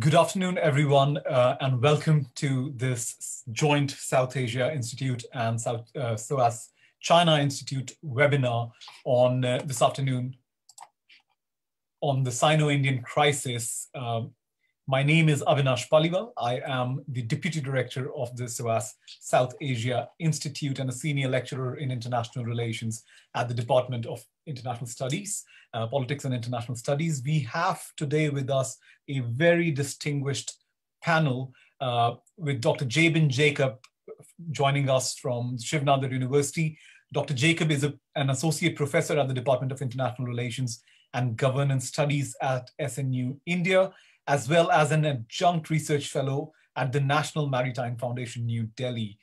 Good afternoon, everyone, uh, and welcome to this joint South Asia Institute and South uh, SOAS China Institute webinar on uh, this afternoon on the Sino-Indian crisis. Um, my name is Avinash Paliwal. I am the Deputy Director of the SOAS South Asia Institute and a Senior Lecturer in International Relations at the Department of International Studies, uh, Politics and International Studies. We have today with us a very distinguished panel uh, with Dr. Jabin Jacob joining us from Shiv Nadar University. Dr. Jacob is a, an associate professor at the Department of International Relations and Governance Studies at SNU India, as well as an adjunct research fellow at the National Maritime Foundation, New Delhi.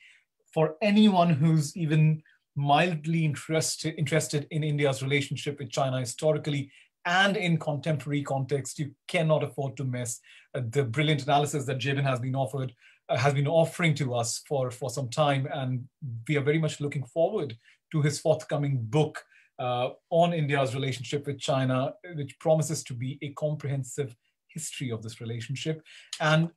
For anyone who's even mildly interested, interested in India's relationship with China historically and in contemporary context, you cannot afford to miss uh, the brilliant analysis that Jabin has been offered, uh, has been offering to us for, for some time. And we are very much looking forward to his forthcoming book uh, on India's relationship with China, which promises to be a comprehensive history of this relationship. And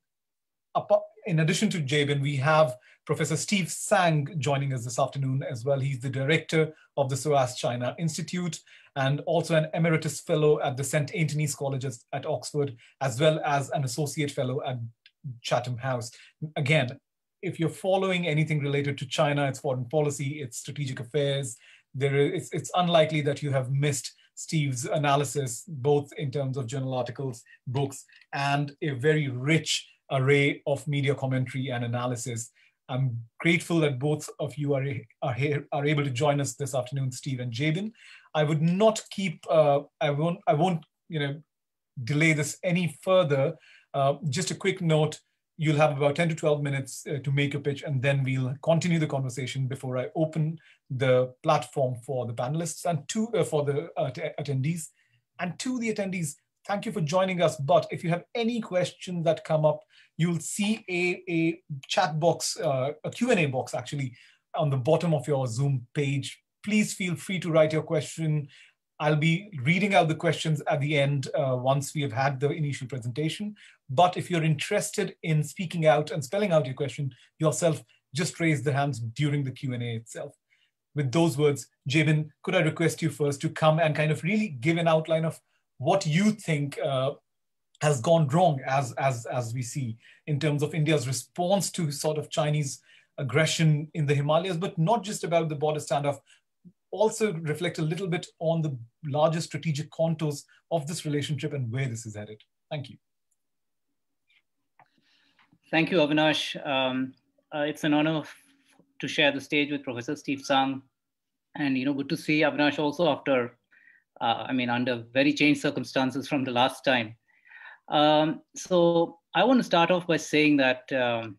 in addition to Jabin, we have Professor Steve Tsang joining us this afternoon as well. He's the director of the SOAS China Institute and also an emeritus fellow at the St. Antony's College at Oxford, as well as an associate fellow at Chatham House. Again, if you're following anything related to China, its foreign policy, its strategic affairs, there is, it's, it's unlikely that you have missed Steve's analysis, both in terms of journal articles, books, and a very rich array of media commentary and analysis. I'm grateful that both of you are, are, here, are able to join us this afternoon, Steve and Jabin. I would not keep, uh, I won't, I won't, you know, delay this any further. Uh, just a quick note, you'll have about 10 to 12 minutes uh, to make a pitch and then we'll continue the conversation before I open the platform for the panelists and to, uh, for the uh, attendees. And to the attendees, thank you for joining us. But if you have any questions that come up, you'll see a, a chat box, uh, a Q&A box actually on the bottom of your Zoom page. Please feel free to write your question. I'll be reading out the questions at the end uh, once we have had the initial presentation. But if you're interested in speaking out and spelling out your question yourself, just raise the hands during the Q&A itself. With those words, Jabin, could I request you first to come and kind of really give an outline of what you think uh, has gone wrong as, as, as we see in terms of India's response to sort of Chinese aggression in the Himalayas, but not just about the border standoff, also reflect a little bit on the larger strategic contours of this relationship and where this is headed. Thank you. Thank you, Avinash. Um, uh, it's an honor to share the stage with Professor Steve Tsang. And, you know, good to see Avinash also after uh, I mean, under very changed circumstances from the last time. Um, so I want to start off by saying that um,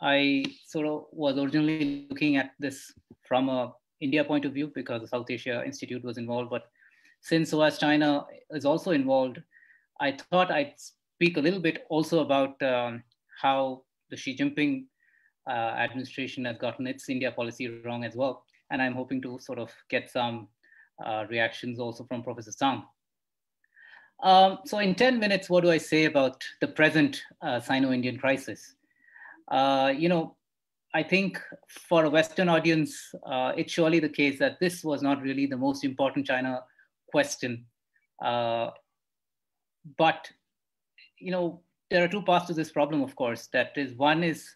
I sort of was originally looking at this from a India point of view because the South Asia Institute was involved. But since SOAS China is also involved, I thought I'd speak a little bit also about um, how the Xi Jinping uh, administration has gotten its India policy wrong as well. And I'm hoping to sort of get some uh, reactions also from Professor Tsang. Um, so in 10 minutes, what do I say about the present uh, Sino-Indian crisis? Uh, you know, I think for a Western audience, uh, it's surely the case that this was not really the most important China question. Uh, but, you know, there are two parts to this problem, of course. That is, one is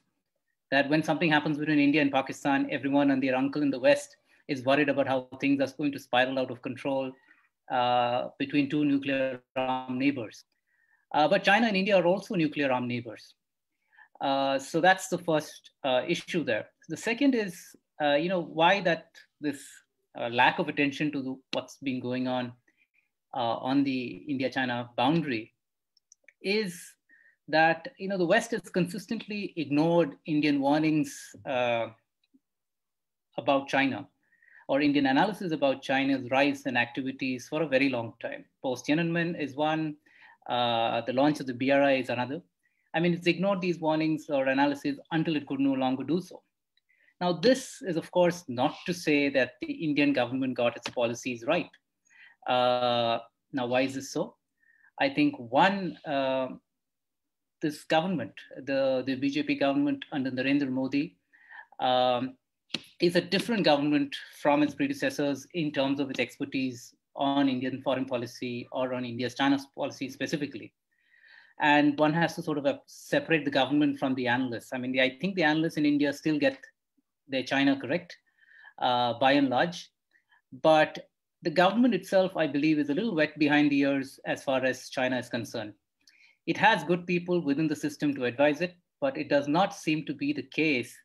that when something happens between India and Pakistan, everyone and their uncle in the West is worried about how things are going to spiral out of control uh, between two nuclear armed neighbors. Uh, but China and India are also nuclear armed neighbors. Uh, so that's the first uh, issue there. The second is, uh, you know, why that this uh, lack of attention to the, what's been going on on the India-China boundary is that, you know, the West has consistently ignored Indian warnings about China or Indian analysis about China's rise and activities for a very long time. Post Tiananmen is one, uh, the launch of the BRI is another. I mean, it's ignored these warnings or analysis until it could no longer do so. Now, this is, of course, not to say that the Indian government got its policies right. Uh, now, why is this so? I think one uh, this government, the, the BJP government under Narendra Modi, um, is a different government from its predecessors in terms of its expertise on Indian foreign policy or on India's China policy specifically. And one has to sort of uh, separate the government from the analysts. I mean, I think the analysts in India still get their China correct uh, by and large. But the government itself, I believe, is a little wet behind the ears as far as China is concerned. It has good people within the system to advise it, but it does not seem to be the case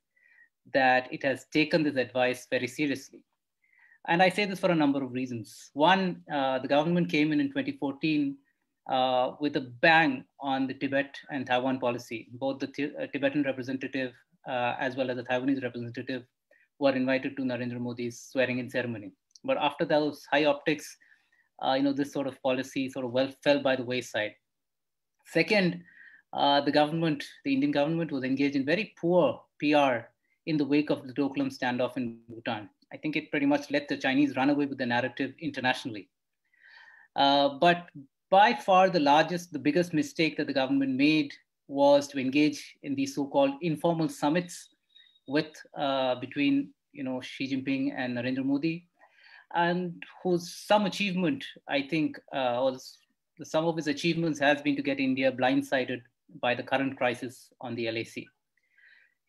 that it has taken this advice very seriously. And I say this for a number of reasons. One, uh, the government came in in 2014 uh, with a bang on the Tibet and Taiwan policy. Both the uh, Tibetan representative uh, as well as the Taiwanese representative were invited to Narendra Modi's swearing in ceremony. But after those high optics, uh, you know, this sort of policy sort of well fell by the wayside. Second, uh, the government, the Indian government was engaged in very poor PR in the wake of the Doklam standoff in Bhutan. I think it pretty much let the Chinese run away with the narrative internationally. Uh, but by far the largest, the biggest mistake that the government made was to engage in these so-called informal summits with uh, between you know Xi Jinping and Narendra Modi, and whose some achievement I think uh, was some of his achievements has been to get India blindsided by the current crisis on the LAC.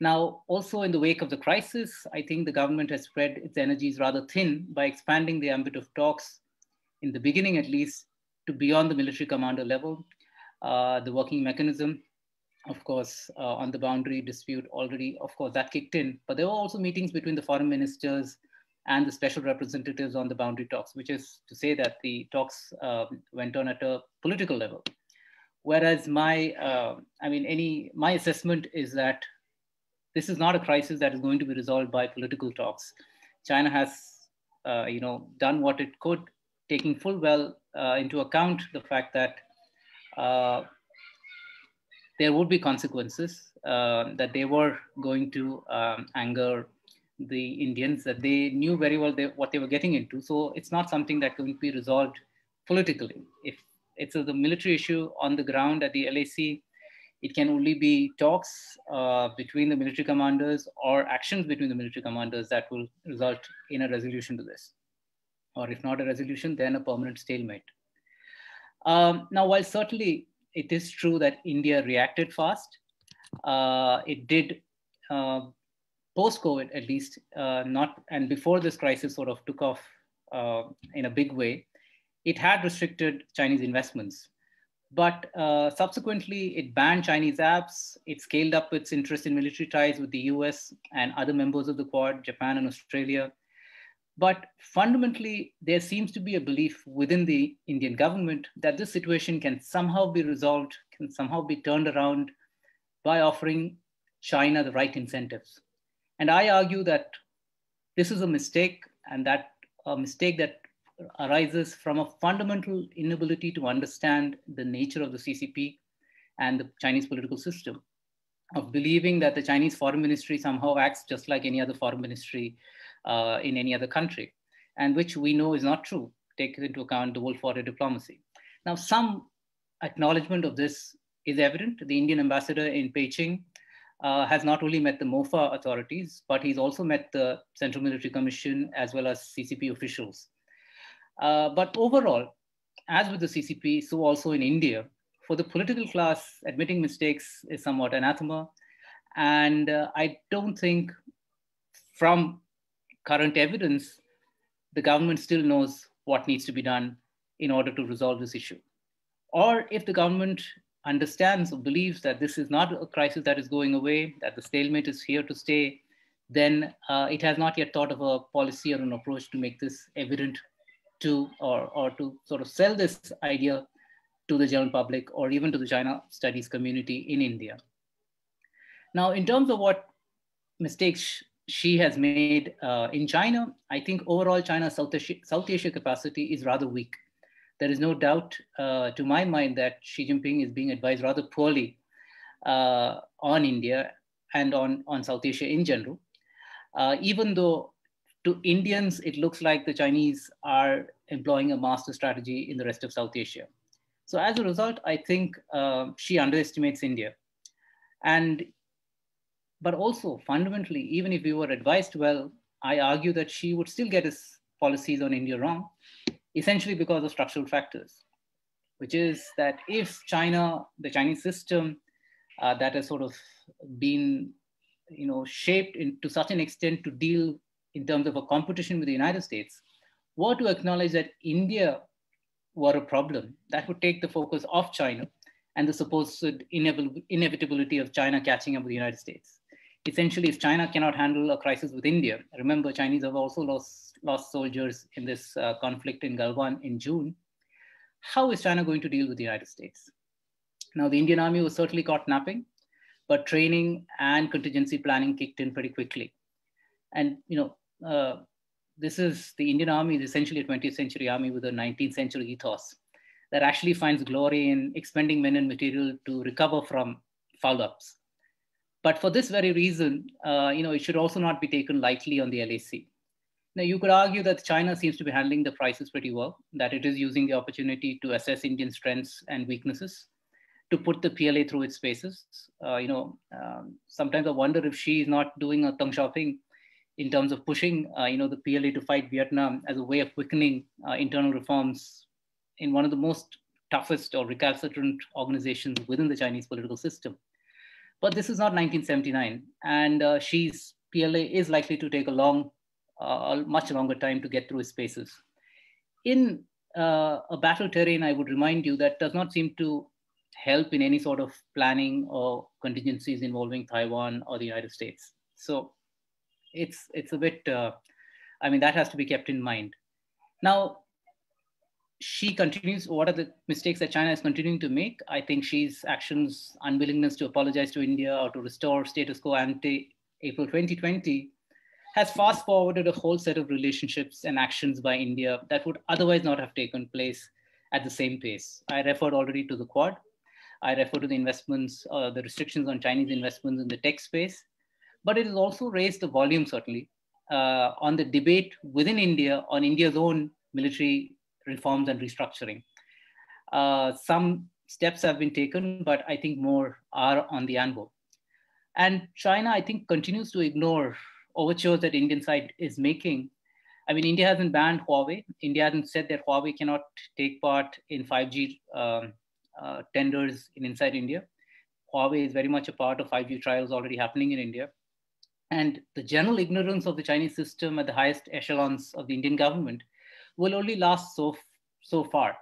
Now, also in the wake of the crisis, I think the government has spread its energies rather thin by expanding the ambit of talks, in the beginning at least, to beyond the military commander level. Uh, the working mechanism, of course, uh, on the boundary dispute already, of course, that kicked in. But there were also meetings between the foreign ministers and the special representatives on the boundary talks, which is to say that the talks uh, went on at a political level. Whereas my, uh, I mean, any my assessment is that this is not a crisis that is going to be resolved by political talks. China has, uh, you know, done what it could, taking full well uh, into account the fact that uh, there would be consequences, uh, that they were going to um, anger the Indians, that they knew very well they, what they were getting into. So it's not something that can be resolved politically. If it's a, the military issue on the ground at the LAC, it can only be talks uh, between the military commanders or actions between the military commanders that will result in a resolution to this. Or if not a resolution, then a permanent stalemate. Um, now, while certainly it is true that India reacted fast, uh, it did uh, post-COVID at least, uh, not and before this crisis sort of took off uh, in a big way, it had restricted Chinese investments but uh, subsequently, it banned Chinese apps. It scaled up its interest in military ties with the US and other members of the Quad, Japan and Australia. But fundamentally, there seems to be a belief within the Indian government that this situation can somehow be resolved, can somehow be turned around by offering China the right incentives. And I argue that this is a mistake, and that a mistake that arises from a fundamental inability to understand the nature of the CCP and the Chinese political system, of believing that the Chinese foreign ministry somehow acts just like any other foreign ministry uh, in any other country, and which we know is not true, take into account the Wolf Warrior diplomacy. Now, some acknowledgement of this is evident. The Indian ambassador in Beijing uh, has not only met the MOFA authorities, but he's also met the Central Military Commission as well as CCP officials. Uh, but overall, as with the CCP, so also in India, for the political class, admitting mistakes is somewhat anathema. And uh, I don't think from current evidence, the government still knows what needs to be done in order to resolve this issue. Or if the government understands or believes that this is not a crisis that is going away, that the stalemate is here to stay, then uh, it has not yet thought of a policy or an approach to make this evident to or, or to sort of sell this idea to the general public or even to the China studies community in India. Now, in terms of what mistakes Xi has made uh, in China, I think overall China's South Asia, South Asia capacity is rather weak. There is no doubt uh, to my mind that Xi Jinping is being advised rather poorly uh, on India and on, on South Asia in general. Uh, even though to Indians, it looks like the Chinese are employing a master strategy in the rest of South Asia. So as a result, I think uh, Xi underestimates India. And, but also fundamentally, even if we were advised well, I argue that Xi would still get his policies on India wrong, essentially because of structural factors, which is that if China, the Chinese system uh, that has sort of been, you know, shaped in, to such an extent to deal in terms of a competition with the United States, were to acknowledge that India were a problem, that would take the focus off China and the supposed inevitability of China catching up with the United States. Essentially, if China cannot handle a crisis with India, remember Chinese have also lost, lost soldiers in this uh, conflict in Galwan in June, how is China going to deal with the United States? Now, the Indian army was certainly caught napping, but training and contingency planning kicked in pretty quickly. And, you know, uh, this is the Indian army is essentially a 20th century army with a 19th century ethos that actually finds glory in expending men and material to recover from foul ups. But for this very reason, uh, you know, it should also not be taken lightly on the LAC. Now, you could argue that China seems to be handling the crisis pretty well, that it is using the opportunity to assess Indian strengths and weaknesses, to put the PLA through its paces. Uh, you know, um, sometimes I wonder if Xi is not doing a Deng Xiaoping in terms of pushing, uh, you know, the PLA to fight Vietnam as a way of quickening uh, internal reforms in one of the most toughest or recalcitrant organizations within the Chinese political system. But this is not 1979, and uh, Xi's PLA is likely to take a long, uh, much longer time to get through spaces. In uh, a battle terrain, I would remind you that does not seem to help in any sort of planning or contingencies involving Taiwan or the United States. So it's it's a bit uh, i mean that has to be kept in mind now she continues what are the mistakes that china is continuing to make? I think Xi's actions unwillingness to apologize to india or to restore status quo ante april 2020 has fast forwarded a whole set of relationships and actions by india that would otherwise not have taken place at the same pace. I referred already to the quad. I referred to the investments uh, the restrictions on chinese investments in the tech space. But it has also raised the volume certainly uh, on the debate within India on India's own military reforms and restructuring. Uh, some steps have been taken, but I think more are on the anvil. And China, I think, continues to ignore overtures that Indian side is making. I mean, India hasn't banned Huawei. India hasn't said that Huawei cannot take part in 5G um, uh, tenders in inside India. Huawei is very much a part of 5G trials already happening in India. And the general ignorance of the Chinese system at the highest echelons of the Indian government will only last so, so far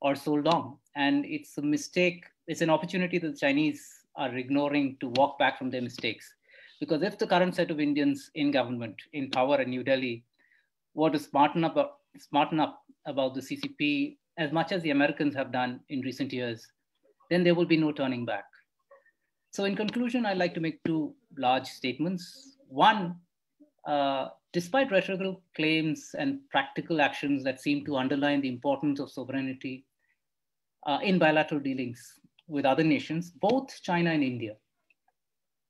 or so long. And it's a mistake, it's an opportunity that the Chinese are ignoring to walk back from their mistakes. Because if the current set of Indians in government, in power in New Delhi, were to smarten up, smarten up about the CCP as much as the Americans have done in recent years, then there will be no turning back. So in conclusion, I'd like to make two large statements. One, uh, despite rhetorical claims and practical actions that seem to underline the importance of sovereignty uh, in bilateral dealings with other nations, both China and India,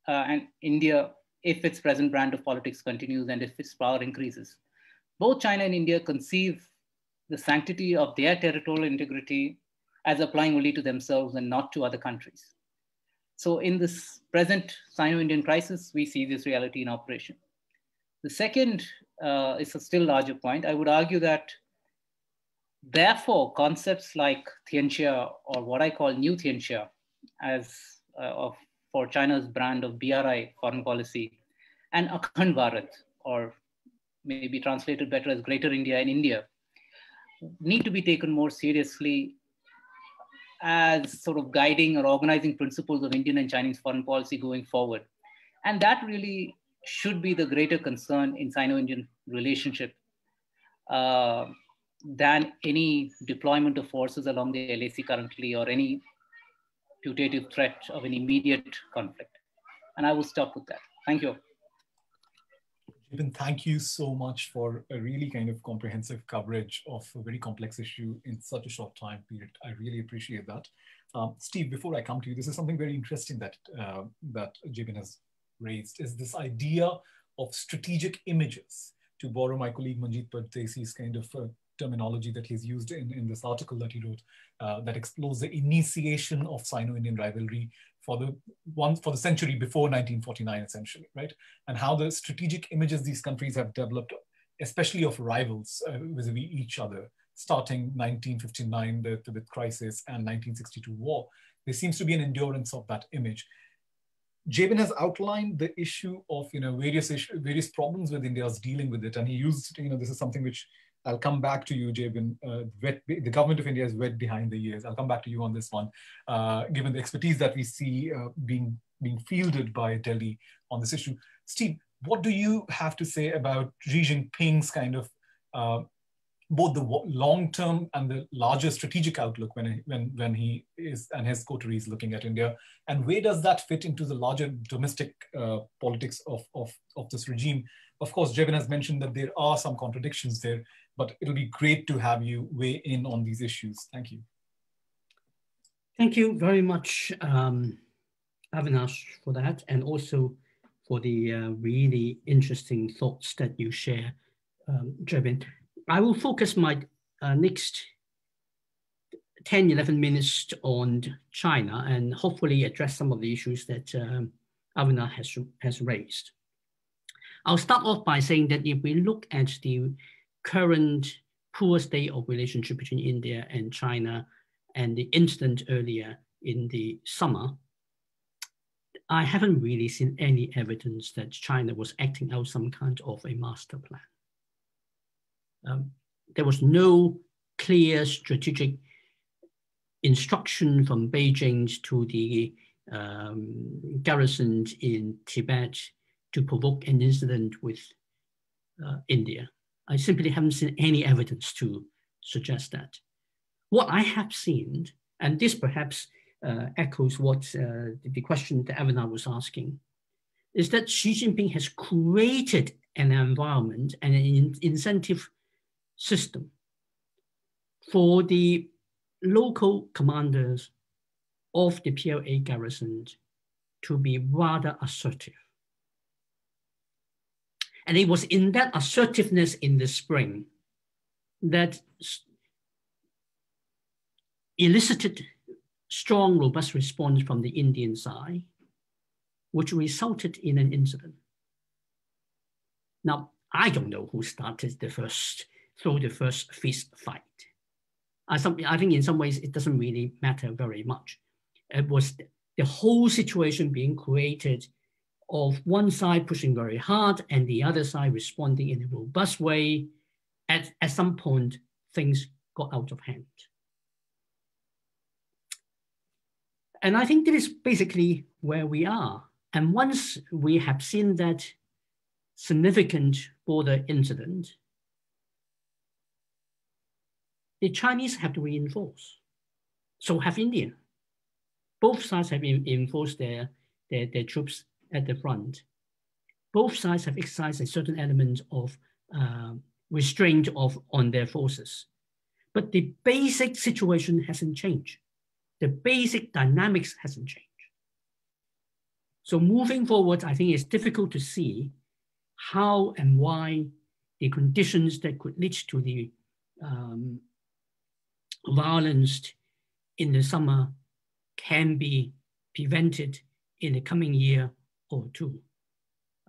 uh, and India, if its present brand of politics continues and if its power increases, both China and India conceive the sanctity of their territorial integrity as applying only to themselves and not to other countries. So in this present Sino-Indian crisis, we see this reality in operation. The second uh, is a still larger point. I would argue that therefore concepts like Tianxia or what I call new Tianxia as uh, of, for China's brand of BRI foreign policy and Akhand Bharat or maybe translated better as Greater India in India need to be taken more seriously as sort of guiding or organizing principles of Indian and Chinese foreign policy going forward. And that really should be the greater concern in Sino-Indian relationship uh, than any deployment of forces along the LAC currently or any putative threat of an immediate conflict. And I will stop with that. Thank you. Jabin, thank you so much for a really kind of comprehensive coverage of a very complex issue in such a short time period. I really appreciate that. Um, Steve, before I come to you, this is something very interesting that uh, that Jabin has raised, is this idea of strategic images, to borrow my colleague Manjeet Pardesi's kind of uh, terminology that he's used in, in this article that he wrote uh, that explores the initiation of Sino-Indian rivalry for the one for the century before 1949, essentially, right? And how the strategic images these countries have developed, especially of rivals uh, vis-a-vis each other, starting 1959 the Tibet crisis and 1962 war. There seems to be an endurance of that image. Jabin has outlined the issue of you know various issue, various problems with India's dealing with it, and he used you know this is something which I'll come back to you, Jabin. Uh, wet, the government of India is wet behind the ears. I'll come back to you on this one, uh, given the expertise that we see uh, being being fielded by Delhi on this issue. Steve, what do you have to say about Xi Jinping's kind of uh, both the long term and the larger strategic outlook when when when he is and his coterie is looking at India, and where does that fit into the larger domestic uh, politics of, of of this regime? Of course, Jabin has mentioned that there are some contradictions there, but it'll be great to have you weigh in on these issues. Thank you. Thank you very much, um, Avinash, for that, and also for the uh, really interesting thoughts that you share, um, Jabin. I will focus my uh, next 10, 11 minutes on China and hopefully address some of the issues that um, has, has raised. I'll start off by saying that if we look at the current poor state of relationship between India and China and the incident earlier in the summer, I haven't really seen any evidence that China was acting out some kind of a master plan. Um, there was no clear strategic instruction from Beijing to the um, garrisons in Tibet to provoke an incident with uh, India. I simply haven't seen any evidence to suggest that. What I have seen, and this perhaps uh, echoes what uh, the question that Avinash was asking, is that Xi Jinping has created an environment and an incentive system for the local commanders of the PLA garrisons to be rather assertive. And it was in that assertiveness in the spring that elicited strong, robust response from the Indian side, which resulted in an incident. Now, I don't know who started the first, through the first fist fight. I, I think in some ways it doesn't really matter very much. It was the whole situation being created of one side pushing very hard and the other side responding in a robust way, at, at some point, things got out of hand. And I think that is basically where we are. And once we have seen that significant border incident, the Chinese have to reinforce. So have India. Both sides have enforced their, their, their troops at the front. Both sides have exercised a certain element of uh, restraint of, on their forces. But the basic situation hasn't changed. The basic dynamics hasn't changed. So moving forward, I think it's difficult to see how and why the conditions that could lead to the um, violence in the summer can be prevented in the coming year or two.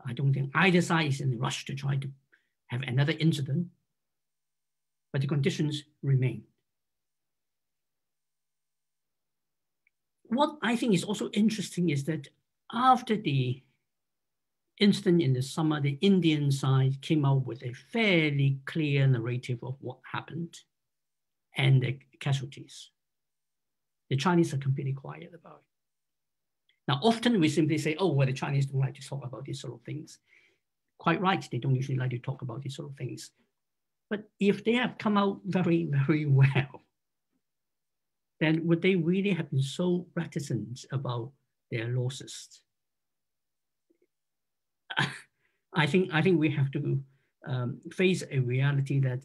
I don't think either side is in a rush to try to have another incident, but the conditions remain. What I think is also interesting is that after the incident in the summer, the Indian side came out with a fairly clear narrative of what happened and the casualties. The Chinese are completely quiet about it. Now, often we simply say, oh, well, the Chinese don't like to talk about these sort of things. Quite right, they don't usually like to talk about these sort of things. But if they have come out very, very well, then would they really have been so reticent about their losses? I think, I think we have to um, face a reality that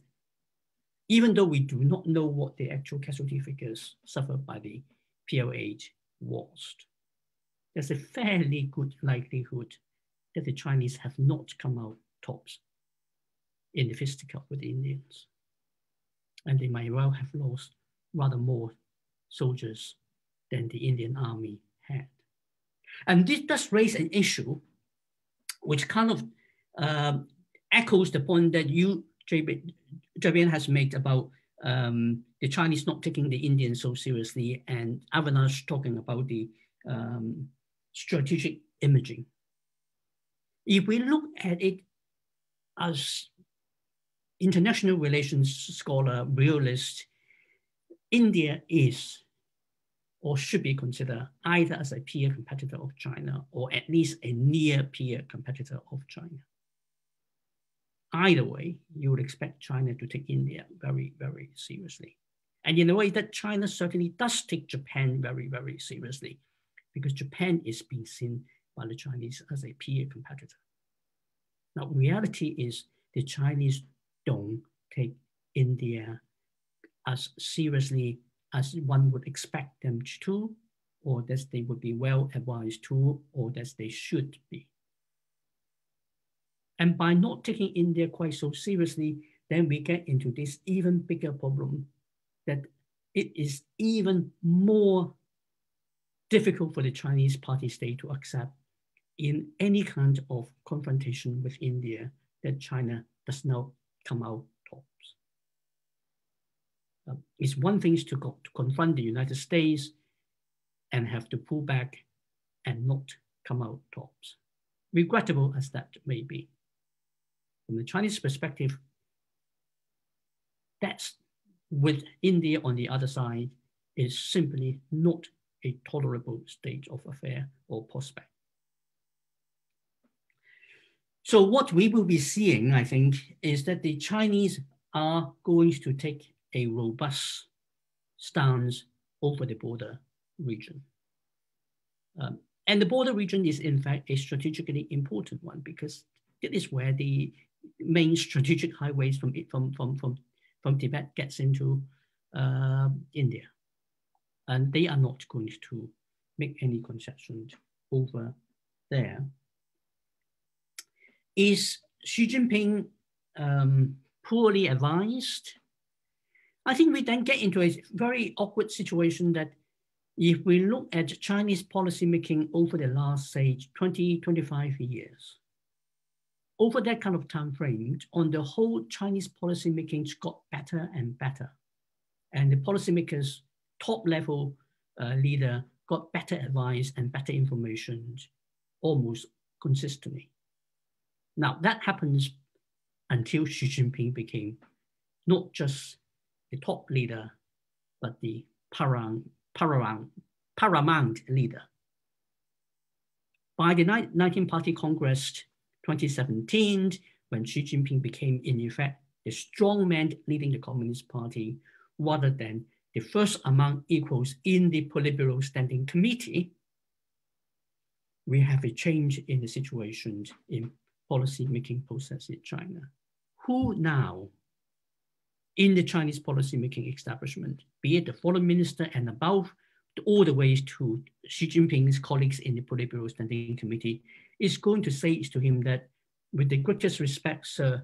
even though we do not know what the actual casualty figures suffered by the PLA was, there's a fairly good likelihood that the Chinese have not come out tops in the fisticuff with the Indians. and they might well have lost rather more soldiers than the Indian army had. And this does raise an issue which kind of um, echoes the point that you, Jabin, has made about um, the Chinese not taking the Indians so seriously and Avinash talking about the um, strategic imaging. If we look at it as international relations scholar, realist, India is or should be considered either as a peer competitor of China or at least a near peer competitor of China. Either way, you would expect China to take India very, very seriously. And in a way that China certainly does take Japan very, very seriously because Japan is being seen by the Chinese as a peer competitor. Now, reality is the Chinese don't take India as seriously as one would expect them to, or that they would be well advised to, or that they should be. And by not taking India quite so seriously, then we get into this even bigger problem that it is even more difficult for the Chinese party state to accept in any kind of confrontation with India that China does not come out tops. Um, it's one thing to, go, to confront the United States and have to pull back and not come out tops. Regrettable as that may be. From the Chinese perspective, that's with India on the other side is simply not a tolerable state of affair or prospect. So what we will be seeing, I think, is that the Chinese are going to take a robust stance over the border region. Um, and the border region is in fact a strategically important one because it is where the main strategic highways from, from, from, from, from Tibet gets into uh, India. And they are not going to make any concessions over there. Is Xi Jinping um, poorly advised? I think we then get into a very awkward situation that if we look at Chinese policymaking over the last, say, 20, 25 years, over that kind of time frame, on the whole, Chinese policymaking got better and better. And the policymakers, top level uh, leader, got better advice and better information almost consistently. Now that happens until Xi Jinping became not just the top leader, but the paramount, leader. By the 19th Party Congress 2017, when Xi Jinping became, in effect, the strong man leading the Communist Party, rather than the first among equals in the Politburo Standing Committee, we have a change in the situation in policy-making process in China. Who now in the Chinese policy-making establishment, be it the foreign minister and above, all the ways to Xi Jinping's colleagues in the Politburo Standing Committee, is going to say to him that with the greatest respect, sir,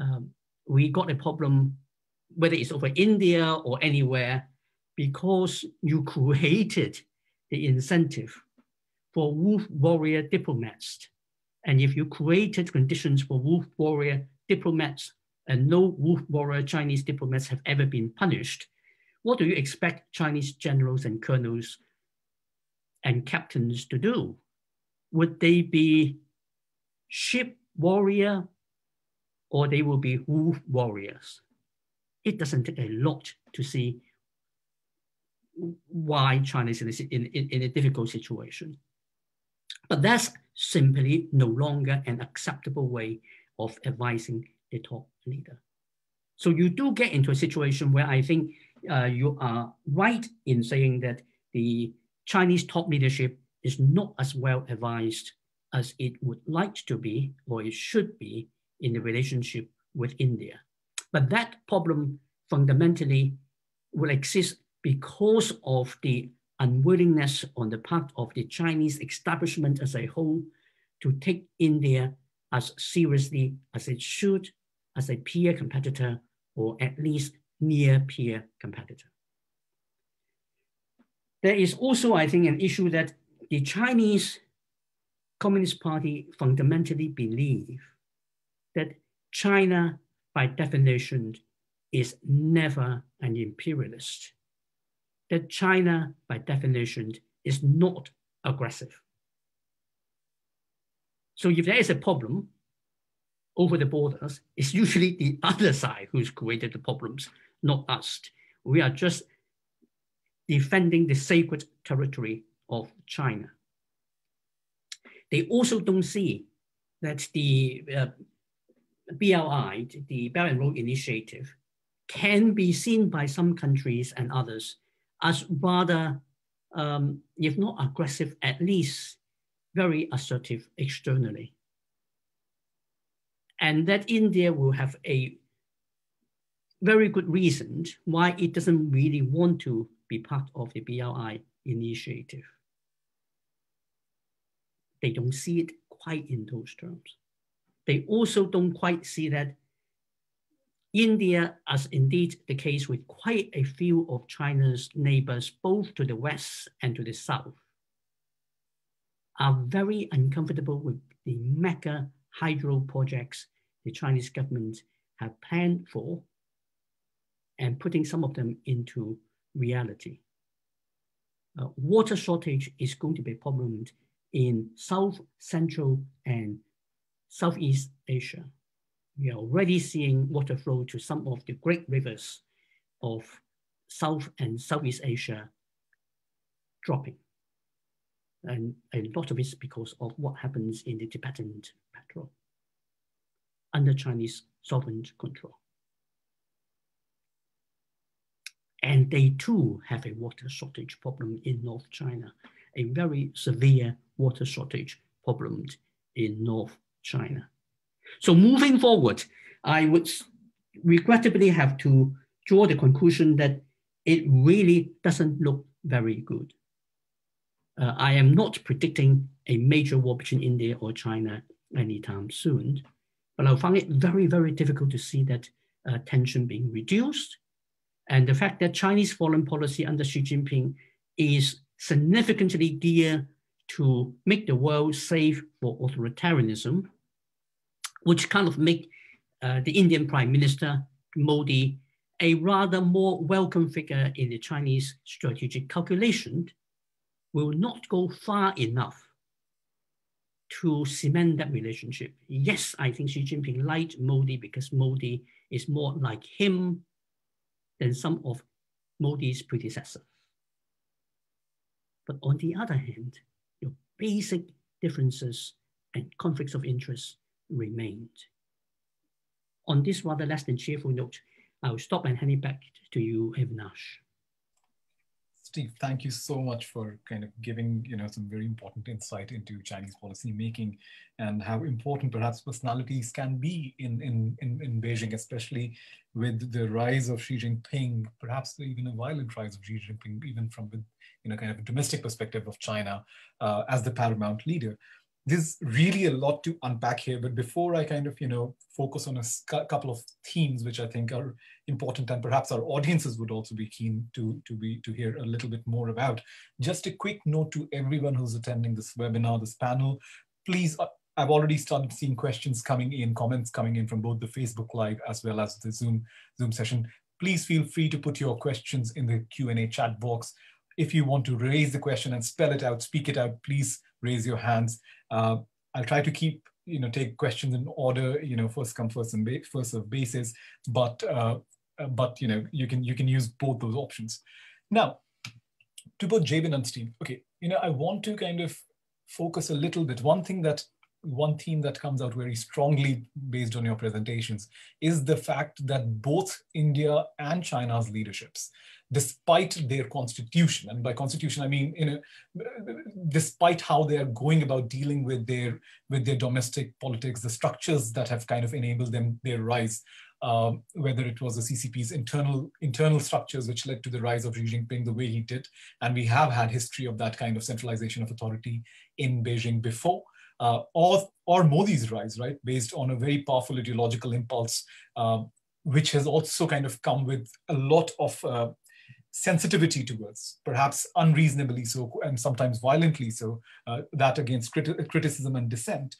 um, we got a problem, whether it's over India or anywhere, because you created the incentive for wolf warrior diplomats and if you created conditions for wolf warrior diplomats and no wolf warrior Chinese diplomats have ever been punished, what do you expect Chinese generals and colonels and captains to do? Would they be ship warrior or they will be wolf warriors? It doesn't take a lot to see why China is in, in, in a difficult situation. But that's simply no longer an acceptable way of advising the top leader. So you do get into a situation where I think uh, you are right in saying that the Chinese top leadership is not as well advised as it would like to be or it should be in the relationship with India. But that problem fundamentally will exist because of the unwillingness on the part of the Chinese establishment as a whole to take India as seriously as it should as a peer competitor or at least near peer competitor. There is also, I think, an issue that the Chinese Communist Party fundamentally believe that China, by definition, is never an imperialist. That China, by definition, is not aggressive. So if there is a problem over the borders, it's usually the other side who's created the problems, not us. We are just defending the sacred territory of China. They also don't see that the uh, BRI, the Belt and Road Initiative, can be seen by some countries and others as rather, um, if not aggressive, at least very assertive externally. And that India will have a very good reason why it doesn't really want to be part of the BRI initiative. They don't see it quite in those terms. They also don't quite see that India, as indeed the case with quite a few of China's neighbors, both to the west and to the south, are very uncomfortable with the mega hydro projects the Chinese government have planned for and putting some of them into reality. Uh, water shortage is going to be a problem in South, Central, and Southeast Asia. We are already seeing water flow to some of the great rivers of South and Southeast Asia dropping. And a lot of it is because of what happens in the Tibetan plateau under Chinese sovereign control. And they too have a water shortage problem in North China, a very severe water shortage problem in North China. So moving forward, I would regrettably have to draw the conclusion that it really doesn't look very good. Uh, I am not predicting a major war between India or China anytime soon, but I find it very, very difficult to see that uh, tension being reduced and the fact that Chinese foreign policy under Xi Jinping is significantly geared to make the world safe for authoritarianism, which kind of make uh, the Indian Prime Minister Modi a rather more welcome figure in the Chinese strategic calculation, will not go far enough to cement that relationship. Yes, I think Xi Jinping liked Modi because Modi is more like him than some of Modi's predecessors. But on the other hand, your basic differences and conflicts of interest remained. On this rather less than cheerful note, I will stop and hand it back to you, Avinash. Steve, thank you so much for kind of giving you know some very important insight into Chinese policy making and how important perhaps personalities can be in in in, in Beijing, especially with the rise of Xi Jinping, perhaps even a violent rise of Xi Jinping, even from the you know kind of a domestic perspective of China uh, as the paramount leader there's really a lot to unpack here but before i kind of you know focus on a couple of themes which i think are important and perhaps our audiences would also be keen to to be to hear a little bit more about just a quick note to everyone who's attending this webinar this panel please uh, I've already started seeing questions coming in, comments coming in from both the Facebook Live as well as the Zoom Zoom session. Please feel free to put your questions in the Q&A chat box. If you want to raise the question and spell it out, speak it out, please raise your hands. Uh, I'll try to keep, you know, take questions in order, you know, first come first and first of basis, but, uh, uh, but, you know, you can, you can use both those options. Now, to both Jabin and Steve, okay, you know, I want to kind of focus a little bit. One thing that one theme that comes out very strongly based on your presentations is the fact that both India and China's leaderships despite their constitution. And by constitution, I mean, you know, despite how they are going about dealing with their with their domestic politics, the structures that have kind of enabled them their rise, um, whether it was the CCP's internal internal structures which led to the rise of Xi Jinping the way he did, and we have had history of that kind of centralization of authority in Beijing before. Uh, or, or Modi's rise, right, based on a very powerful ideological impulse uh, which has also kind of come with a lot of uh, sensitivity towards, perhaps unreasonably so, and sometimes violently so, uh, that against criti criticism and dissent.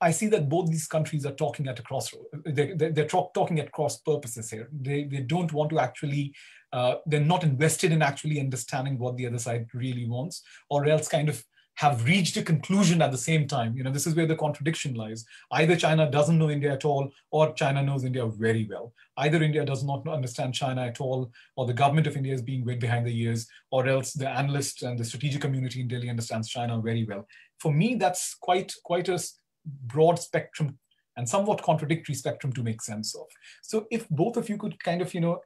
I see that both these countries are talking at a crossroad. They, they, they're talk, talking at cross purposes here. They, they don't want to actually, uh, they're not invested in actually understanding what the other side really wants, or else kind of have reached a conclusion at the same time. You know, this is where the contradiction lies. Either China doesn't know India at all, or China knows India very well. Either India does not understand China at all, or the government of India is being way behind the ears, or else the analysts and the strategic community in Delhi understands China very well. For me, that's quite quite a broad spectrum and somewhat contradictory spectrum to make sense of. So if both of you could kind of, you know,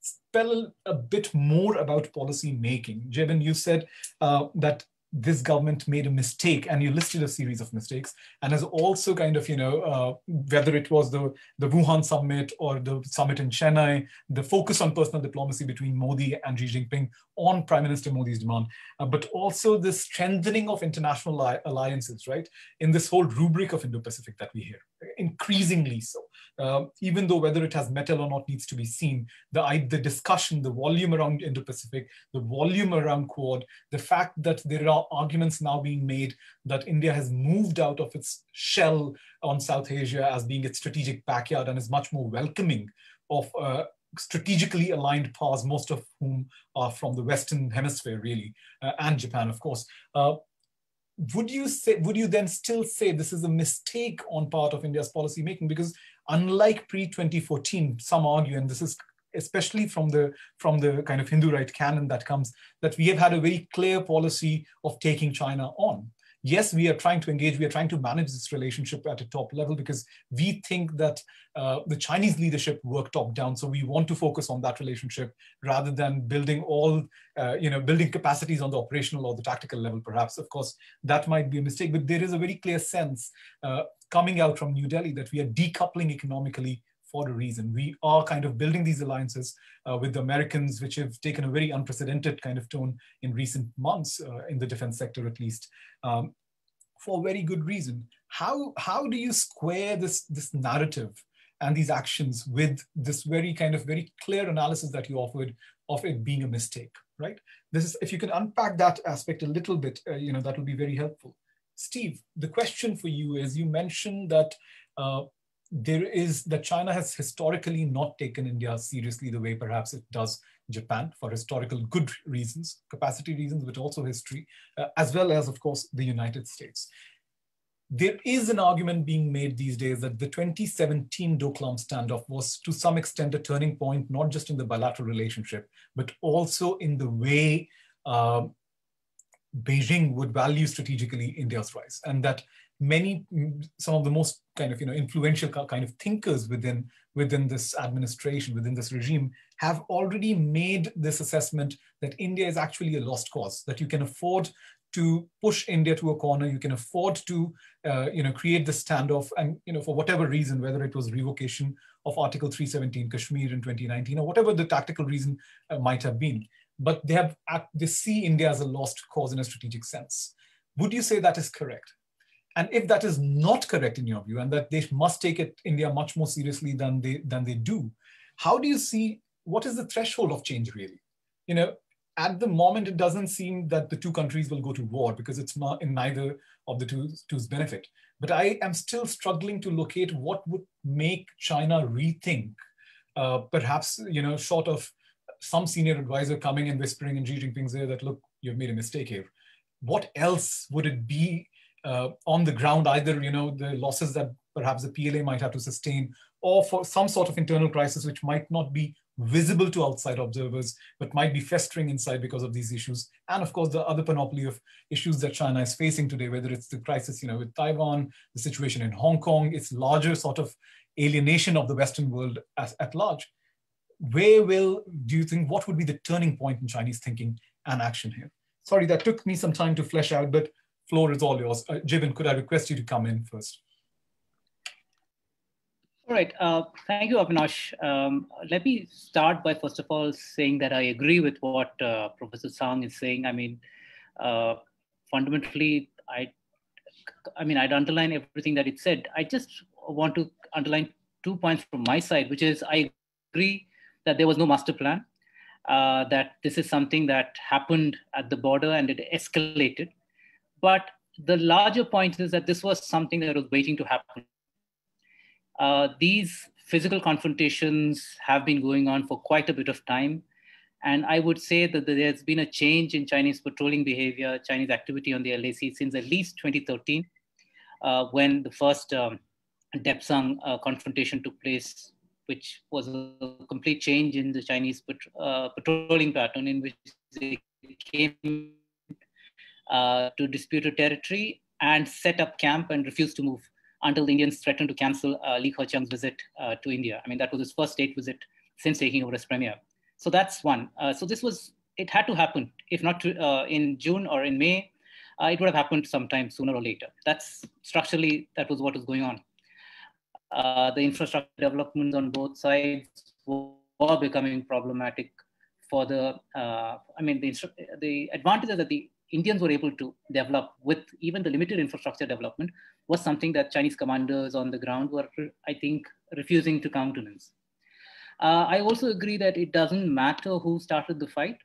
spell a bit more about policy making. Jabin, you said uh, that this government made a mistake and you listed a series of mistakes and has also kind of you know uh, whether it was the the wuhan summit or the summit in chennai the focus on personal diplomacy between modi and xi jinping on prime minister modi's demand uh, but also the strengthening of international alliances right in this whole rubric of indo-pacific that we hear increasingly so uh, even though whether it has mettle or not needs to be seen, the, the discussion, the volume around Indo-Pacific, the volume around Quad, the fact that there are arguments now being made that India has moved out of its shell on South Asia as being its strategic backyard and is much more welcoming of uh, strategically aligned powers, most of whom are from the Western hemisphere, really, uh, and Japan, of course. Uh, would you say, would you then still say this is a mistake on part of India's policy making? Because unlike pre-2014, some argue, and this is especially from the from the kind of Hindu right canon that comes, that we have had a very clear policy of taking China on yes, we are trying to engage, we are trying to manage this relationship at a top level because we think that uh, the Chinese leadership work top down. So we want to focus on that relationship rather than building all, uh, you know, building capacities on the operational or the tactical level, perhaps. Of course, that might be a mistake, but there is a very clear sense uh, coming out from New Delhi that we are decoupling economically for a reason. We are kind of building these alliances uh, with the Americans, which have taken a very unprecedented kind of tone in recent months, uh, in the defense sector at least, um, for very good reason. How, how do you square this, this narrative and these actions with this very kind of very clear analysis that you offered of it being a mistake, right? This is, if you can unpack that aspect a little bit, uh, you know, that will be very helpful. Steve, the question for you is, you mentioned that uh, there is that China has historically not taken India seriously the way perhaps it does Japan for historical good reasons, capacity reasons, but also history, uh, as well as, of course, the United States. There is an argument being made these days that the 2017 Doklam standoff was to some extent a turning point, not just in the bilateral relationship, but also in the way uh, Beijing would value strategically India's rise, and that many some of the most kind of you know influential kind of thinkers within within this administration within this regime have already made this assessment that india is actually a lost cause that you can afford to push india to a corner you can afford to uh, you know create the standoff and you know for whatever reason whether it was revocation of article 317 kashmir in 2019 or whatever the tactical reason uh, might have been. But they have they see india as a lost cause in a strategic sense. Would you say that is correct and if that is not correct in your view, and that they must take it India much more seriously than they than they do, how do you see what is the threshold of change really? You know, at the moment, it doesn't seem that the two countries will go to war because it's not in neither of the two, two's benefit. But I am still struggling to locate what would make China rethink, uh, perhaps, you know, short of some senior advisor coming and whispering in Xi Jinping's ear that, look, you've made a mistake here. What else would it be uh, on the ground, either you know the losses that perhaps the PLA might have to sustain, or for some sort of internal crisis which might not be visible to outside observers, but might be festering inside because of these issues. And of course, the other panoply of issues that China is facing today, whether it's the crisis, you know, with Taiwan, the situation in Hong Kong, its larger sort of alienation of the Western world as, at large. Where will, do you think, what would be the turning point in Chinese thinking and action here? Sorry, that took me some time to flesh out, but floor is all yours. Uh, Jabin, could I request you to come in first? All right. Uh, thank you, Avinash. Um, let me start by first of all saying that I agree with what uh, Professor Tsang is saying. I mean, uh, fundamentally, I, I mean, I'd underline everything that it said. I just want to underline two points from my side, which is I agree that there was no master plan, uh, that this is something that happened at the border and it escalated. But the larger point is that this was something that was waiting to happen. Uh, these physical confrontations have been going on for quite a bit of time. And I would say that there's been a change in Chinese patrolling behavior, Chinese activity on the LAC since at least 2013, uh, when the first um, Depsang uh, confrontation took place, which was a complete change in the Chinese pat- uh, patrolling pattern, in which they came uh, to disputed territory and set up camp and refused to move until the Indians threatened to cancel uh, Li Keqiang's visit uh, to India. I mean, that was his first state visit since taking over as premier. So that's one. Uh, so this was, it had to happen. If not to, uh, in June or in May, uh, it would have happened sometime sooner or later. That's structurally, that was what was going on. The infrastructure developments on both sides were, were becoming problematic for the, I mean, the, the advantages that the Indians were able to develop with even the limited infrastructure development was something that Chinese commanders on the ground were, I think, refusing to countenance. Uh, I also agree that it doesn't matter who started the fight,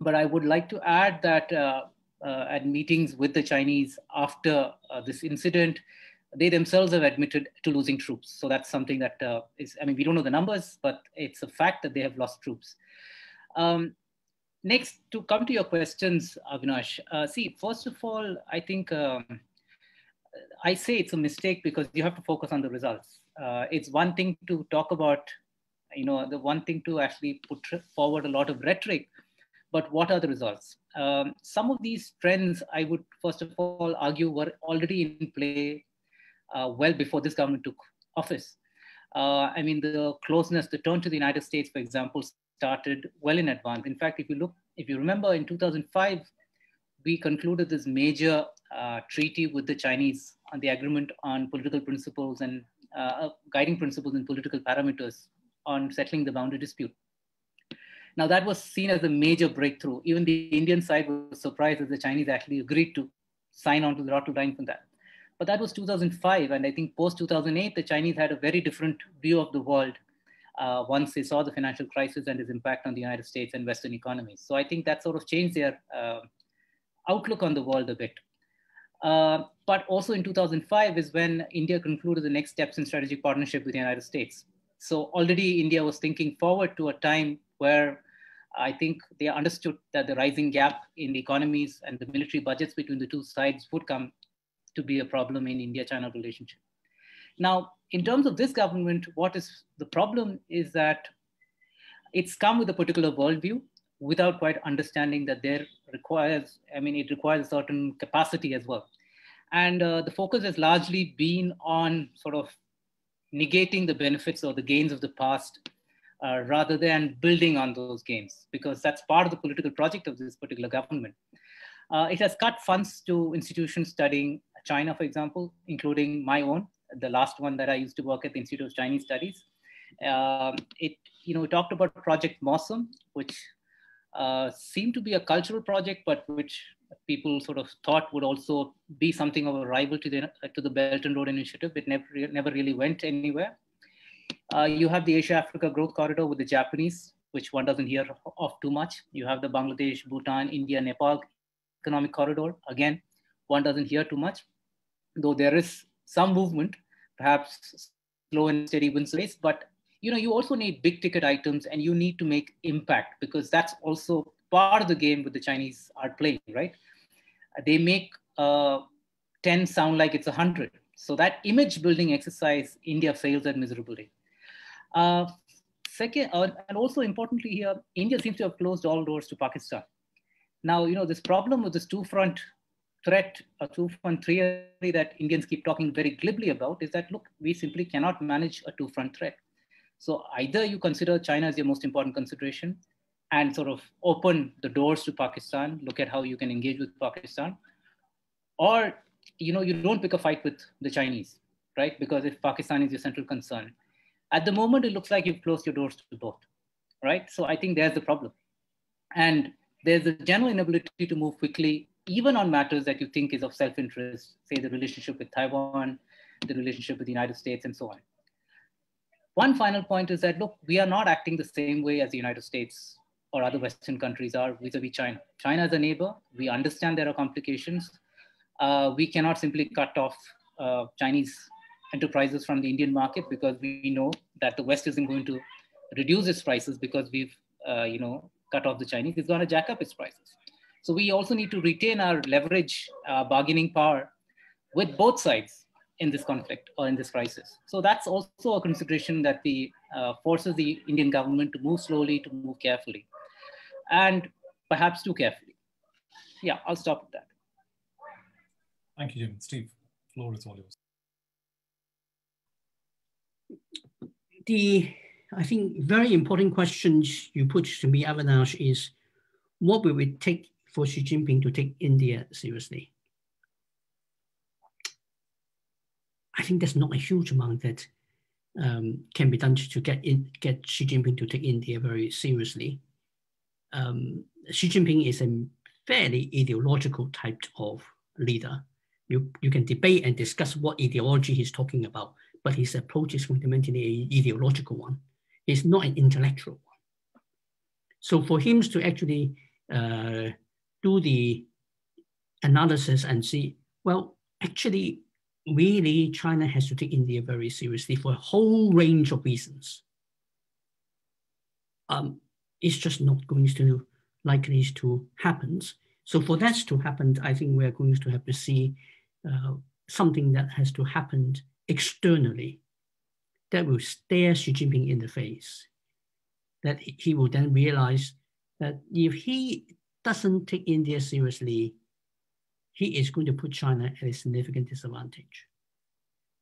but I would like to add that uh, uh, at meetings with the Chinese after uh, this incident, they themselves have admitted to losing troops. So that's something that uh, is, I mean, we don't know the numbers, but it's a fact that they have lost troops. Um, next, to come to your questions, Avinash, uh, see, first of all, I think um, I say it's a mistake because you have to focus on the results. Uh, it's one thing to talk about, you know, the one thing to actually put forward a lot of rhetoric, but what are the results? Um, some of these trends, I would first of all argue, were already in play uh, well before this government took office. Uh, I mean, the closeness, the turn to the United States, for example, started well in advance. In fact, if you look, if you remember in 2005, we concluded this major uh, treaty with the Chinese on the agreement on political principles and uh, guiding principles and political parameters on settling the boundary dispute. Now that was seen as a major breakthrough. Even the Indian side was surprised that the Chinese actually agreed to sign on to the dotted line from that. But that was 2005, and I think post 2008, the Chinese had a very different view of the world uh, once they saw the financial crisis and its impact on the United States and Western economies. So I think that sort of changed their uh, outlook on the world a bit. Uh, but also in 2005 is when India concluded the next steps in strategic partnership with the United States. So already India was thinking forward to a time where I think they understood that the rising gap in the economies and the military budgets between the two sides would come to be a problem in India-China relationship. Now, in terms of this government, what is the problem is that it's come with a particular worldview without quite understanding that there requires, I mean, it requires a certain capacity as well. And uh, the focus has largely been on sort of negating the benefits or the gains of the past uh, rather than building on those gains, because that's part of the political project of this particular government. Uh, it has cut funds to institutions studying China, for example, including my own, the last one that I used to work at the Institute of Chinese Studies. Um, it, you know, talked about Project Mausam, which uh, seemed to be a cultural project, but which people sort of thought would also be something of a rival to the to the Belt and Road Initiative. It never never really went anywhere. Uh, you have the Asia Africa Growth Corridor with the Japanese, which one doesn't hear of too much. You have the Bangladesh, Bhutan, India, Nepal Economic Corridor. Again, one doesn't hear too much, though there is some movement, perhaps slow and steady wins the race, but you know you also need big ticket items and you need to make impact because that's also part of the game with the chinese are playing right? They make uh, 10 sound like it's 100 so that image building exercise india fails at miserably. Uh, second uh, and also importantly here india seems to have closed all doors to pakistan. Now you know this problem with this two front threat a two front theory that indians keep talking very glibly about is that look we simply cannot manage a two front threat so either you consider China as your most important consideration and sort of open the doors to Pakistan, look at how you can engage with Pakistan, or you know you don't pick a fight with the Chinese, right? Because if Pakistan is your central concern, at the moment it looks like you've closed your doors to both, right? So I think there's the problem, and there's a general inability to move quickly, even on matters that you think is of self-interest, say the relationship with Taiwan, the relationship with the United States, and so on. one final point is that, look, we are not acting the same way as the United States or other Western countries are vis-a-vis China. China is a neighbor. We understand there are complications. Uh, we cannot simply cut off uh, Chinese enterprises from the Indian market because we know that the West isn't going to reduce its prices because we've, uh, you know, cut off the Chinese. It's going to jack up its prices. So we also need to retain our leverage uh, bargaining power with both sides in this conflict or in this crisis. So that's also a consideration that the uh, forces the Indian government to move slowly, to move carefully, and perhaps too carefully. Yeah, I'll stop with that. Thank you, Jim. Steve, floor is all yours. The, I think, very important questions you put to me, Avinash, is what will it take for Xi Jinping to take India seriously? I think there's not a huge amount that um, can be done to get in, get Xi Jinping to take India very seriously. Um, Xi Jinping is a fairly ideological type of leader. You, you can debate and discuss what ideology he's talking about, but his approach is fundamentally an ideological one. He's not an intellectual one. So for him to actually uh, do the analysis and see, well, actually, really, China has to take India very seriously for a whole range of reasons. Um, it's just not going to likely to happen. So for that to happen, I think we're going to have to see uh, something that has to happen externally that will stare Xi Jinping in the face. That he will then realize that if he doesn't take India seriously, he is going to put China at a significant disadvantage.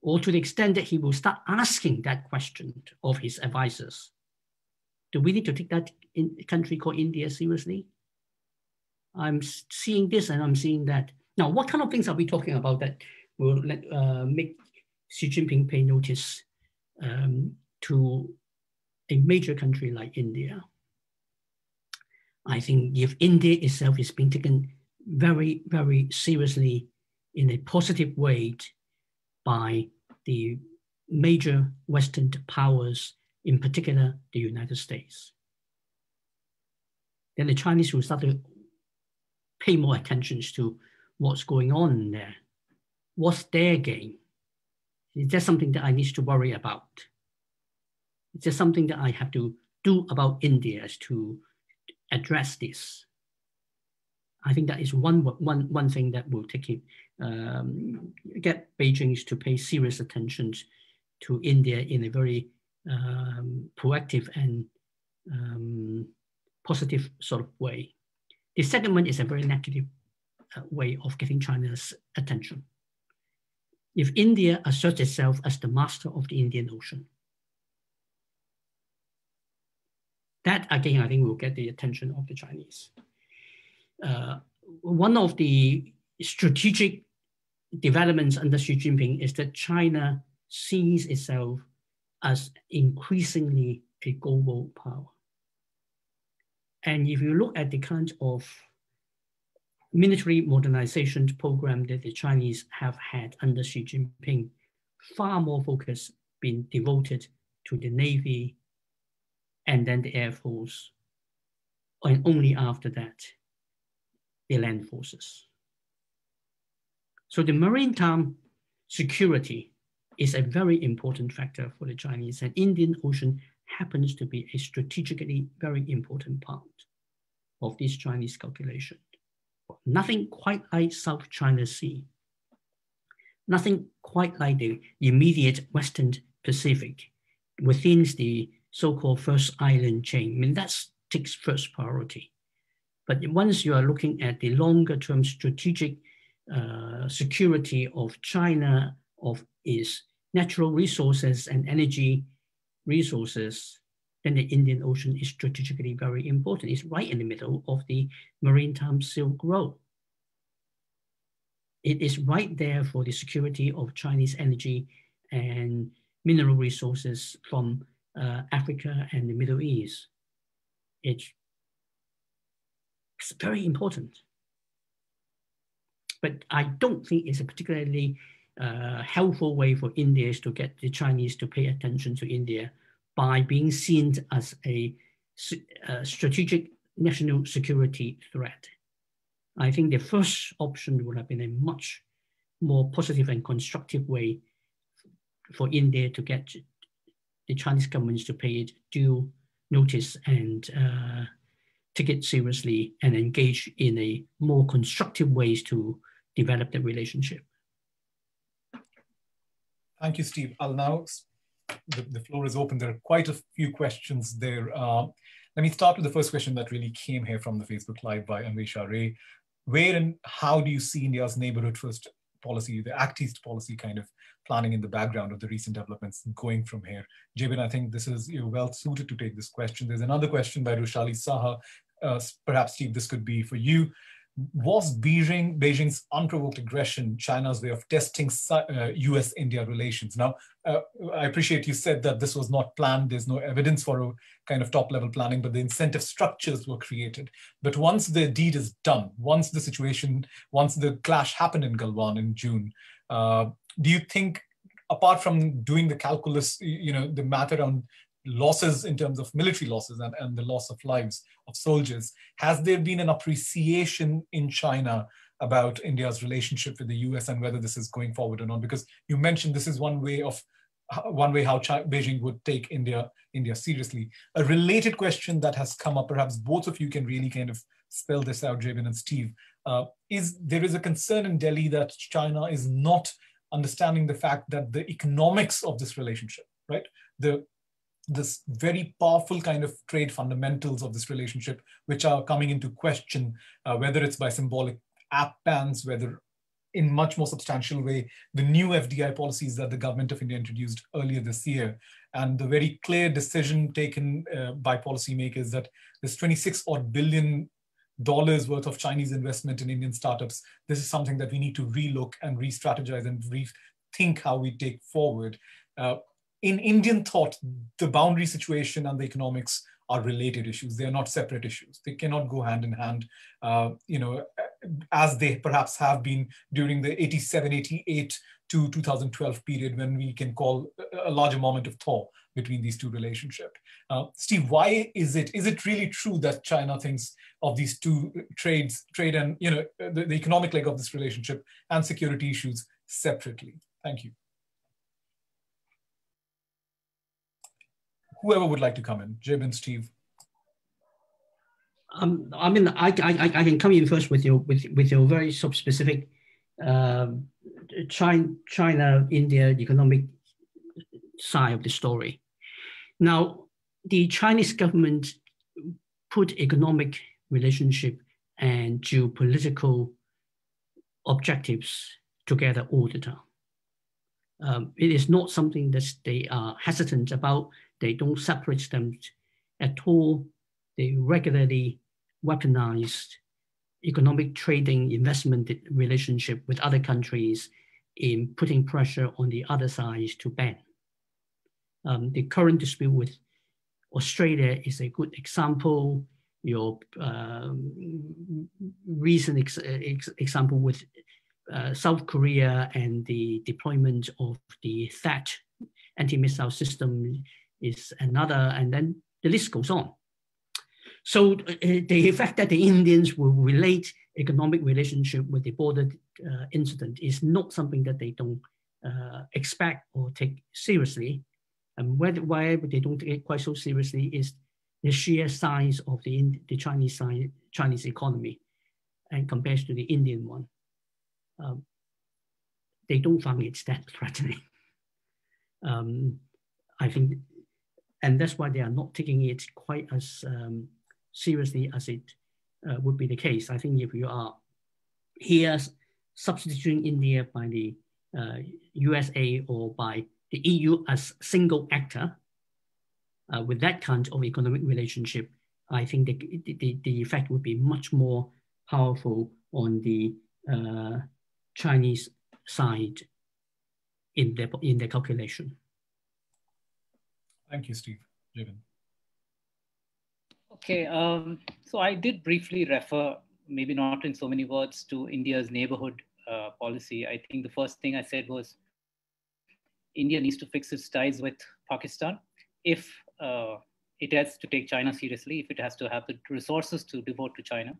Or to the extent that he will start asking that question of his advisors. Do we need to take that country called India seriously? I'm seeing this and I'm seeing that. Now, what kind of things are we talking about that will uh, make Xi Jinping pay notice um, to a major country like India? I think if India itself is being taken very, very seriously in a positive way by the major Western powers, in particular the United States, then the Chinese will start to pay more attention to what's going on there. What's their game? Is there something that I need to worry about? Is there something that I have to do about India as to address this. I think that is one, one, one thing that will take it, um, get Beijing to pay serious attention to India in a very um, proactive and um, positive sort of way. The second one is a very negative uh, way of getting China's attention. If India asserts itself as the master of the Indian Ocean, that again, I think will get the attention of the Chinese. Uh, one of the strategic developments under Xi Jinping is that China sees itself as increasingly a global power. And if you look at the kind of military modernization program that the Chinese have had under Xi Jinping, far more focus been devoted to the Navy and then the Air Force, and only after that, the land forces. So the maritime security is a very important factor for the Chinese, and Indian Ocean happens to be a strategically very important part of this Chinese calculation. Nothing quite like South China Sea, nothing quite like the immediate Western Pacific within the so-called first island chain. I mean, that takes first priority. But once you are looking at the longer term strategic uh, security of China, of its natural resources and energy resources, then the Indian Ocean is strategically very important. It's right in the middle of the maritime Silk Road. It is right there for the security of Chinese energy and mineral resources from uh, Africa and the Middle East. It's, it's very important. But I don't think it's a particularly uh, helpful way for India is to get the Chinese to pay attention to India by being seen as a, a strategic national security threat. I think the first option would have been a much more positive and constructive way for India to get the Chinese government to pay it due notice and uh, take it seriously and engage in a more constructive ways to develop the relationship. Thank you, Steve. I'll now, the, the floor is open. There are quite a few questions there. Uh, let me start with the first question that really came here from the Facebook Live by Anvesha Ray. Where and how do you see India's neighborhood first policy, the Act East policy kind of planning in the background of the recent developments going from here? Jabin, I think this is you're well suited to take this question. There's another question by Rushali Saha. Uh, perhaps, Steve, this could be for you was Beijing, Beijing's unprovoked aggression China's way of testing uh, US-India relations? Now, uh, I appreciate you said that this was not planned. There's no evidence for a kind of top-level planning, but the incentive structures were created. But once the deed is done, once the situation, once the clash happened in Galwan in June, uh, do you think apart from doing the calculus, you know, the math around losses in terms of military losses and, and the loss of lives of soldiers. Has there been an appreciation in China about India's relationship with the US and whether this is going forward or not? Because you mentioned this is one way of one way how China, Beijing would take India India seriously. A related question that has come up, perhaps both of you can really kind of spell this out, Jabin and Steve, uh, is there is a concern in Delhi that China is not understanding the fact that the economics of this relationship, right? The this very powerful kind of trade fundamentals of this relationship, which are coming into question, uh, whether it's by symbolic app bans, whether in much more substantial way, the new FDI policies that the government of India introduced earlier this year, and the very clear decision taken uh, by policymakers that this 26 odd billion dollars worth of Chinese investment in Indian startups, this is something that we need to relook and re-strategize and rethink how we take forward. Uh, in Indian thought, the boundary situation and the economics are related issues. They are not separate issues. They cannot go hand in hand, uh, you know, as they perhaps have been during the 87, 88 to 2012 period when we can call a larger moment of thaw between these two relationships. Uh, Steve, why is it, is it really true that China thinks of these two trades, trade and, you know, the, the economic leg of this relationship and security issues separately? Thank you. Whoever would like to come in, Jim and Steve. Um, I mean, I, I, I can come in first with your with with your very sub specific um, China China India economic side of the story. Now, the Chinese government put economic relationship and geopolitical objectives together all the time. Um, it is not something that they are hesitant about they don't separate them at all. They regularly weaponize economic trading investment relationship with other countries in putting pressure on the other side to ban. Um, the current dispute with Australia is a good example. Your um, recent ex ex example with uh, South Korea and the deployment of the THAAD anti-missile system is another, and then the list goes on. So uh, the fact that the Indians will relate economic relationship with the border uh, incident is not something that they don't uh, expect or take seriously. And whether, why they don't take it quite so seriously is the sheer size of the, the Chinese, Chinese economy and compared to the Indian one. Um, they don't find it that threatening. Um, I think and that's why they are not taking it quite as um, seriously as it uh, would be the case. I think if you are here substituting India by the uh, USA or by the EU as single actor uh, with that kind of economic relationship, I think the, the, the effect would be much more powerful on the uh, Chinese side in their, in their calculation. Thank you, Steve. Okay, um, so I did briefly refer, maybe not in so many words, to India's neighborhood uh, policy, I think the first thing I said was India needs to fix its ties with Pakistan if uh, it has to take China seriously, if it has to have the resources to devote to China.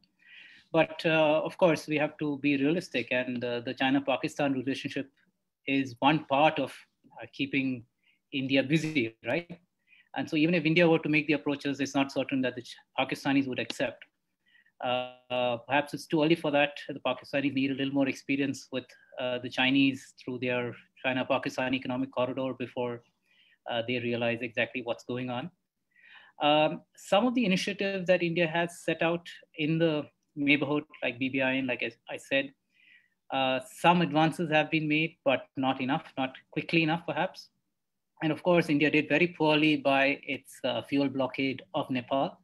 But uh, of course, we have to be realistic, and uh, the China Pakistan relationship is one part of uh, keeping India busy, right? And so, even if India were to make the approaches, it's not certain that the Pakistanis would accept. Uh, perhaps it's too early for that. The Pakistanis need a little more experience with uh, the Chinese through their China Pakistan economic corridor before uh, they realize exactly what's going on. Um, some of the initiatives that India has set out in the neighborhood, like BBI, and like I said, uh, some advances have been made, but not enough, not quickly enough, perhaps. And of course, India did very poorly by its uh, fuel blockade of Nepal,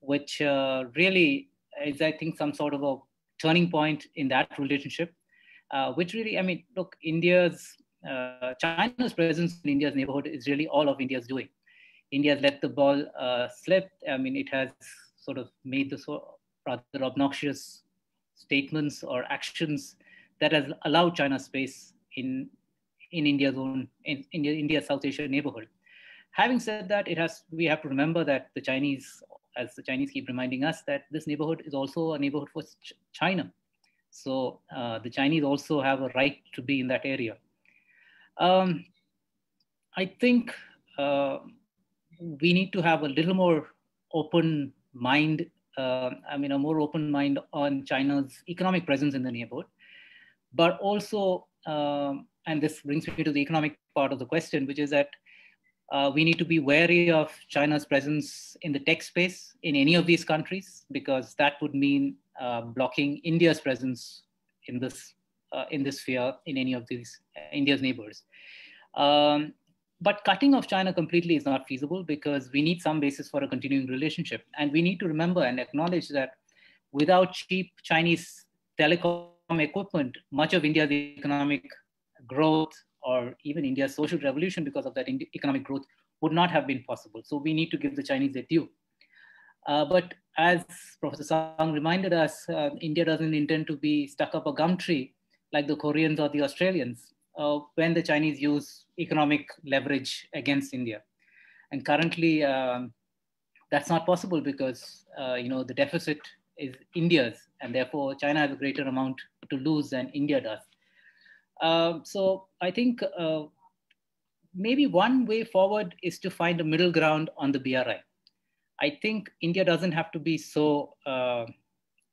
which uh, really is, I think, some sort of a turning point in that relationship, uh, which really, I mean, look, India's, uh, China's presence in India's neighborhood is really all of India's doing. India has let the ball uh, slip. I mean, it has sort of made the rather obnoxious statements or actions that has allowed China space in in India's own in India, India South Asia neighborhood. Having said that, it has we have to remember that the Chinese, as the Chinese keep reminding us, that this neighborhood is also a neighborhood for Ch China. So uh, the Chinese also have a right to be in that area. Um, I think uh, we need to have a little more open mind. Uh, I mean, a more open mind on China's economic presence in the neighborhood, but also, um, and this brings me to the economic part of the question, which is that uh, we need to be wary of China's presence in the tech space in any of these countries, because that would mean uh, blocking India's presence in this uh, in this sphere in any of these uh, India's neighbors. Um, but cutting off China completely is not feasible because we need some basis for a continuing relationship. And we need to remember and acknowledge that without cheap Chinese telecom equipment, much of India's economic growth or even India's social revolution because of that economic growth would not have been possible. So we need to give the Chinese a due. Uh, but as Professor Tsang reminded us, uh, India doesn't intend to be stuck up a gum tree like the Koreans or the Australians uh, when the Chinese use economic leverage against India. And currently, um, that's not possible because uh, you know the deficit is India's, and therefore China has a greater amount to lose than India does. Uh, so I think uh, maybe one way forward is to find a middle ground on the BRI. I think India doesn't have to be so uh,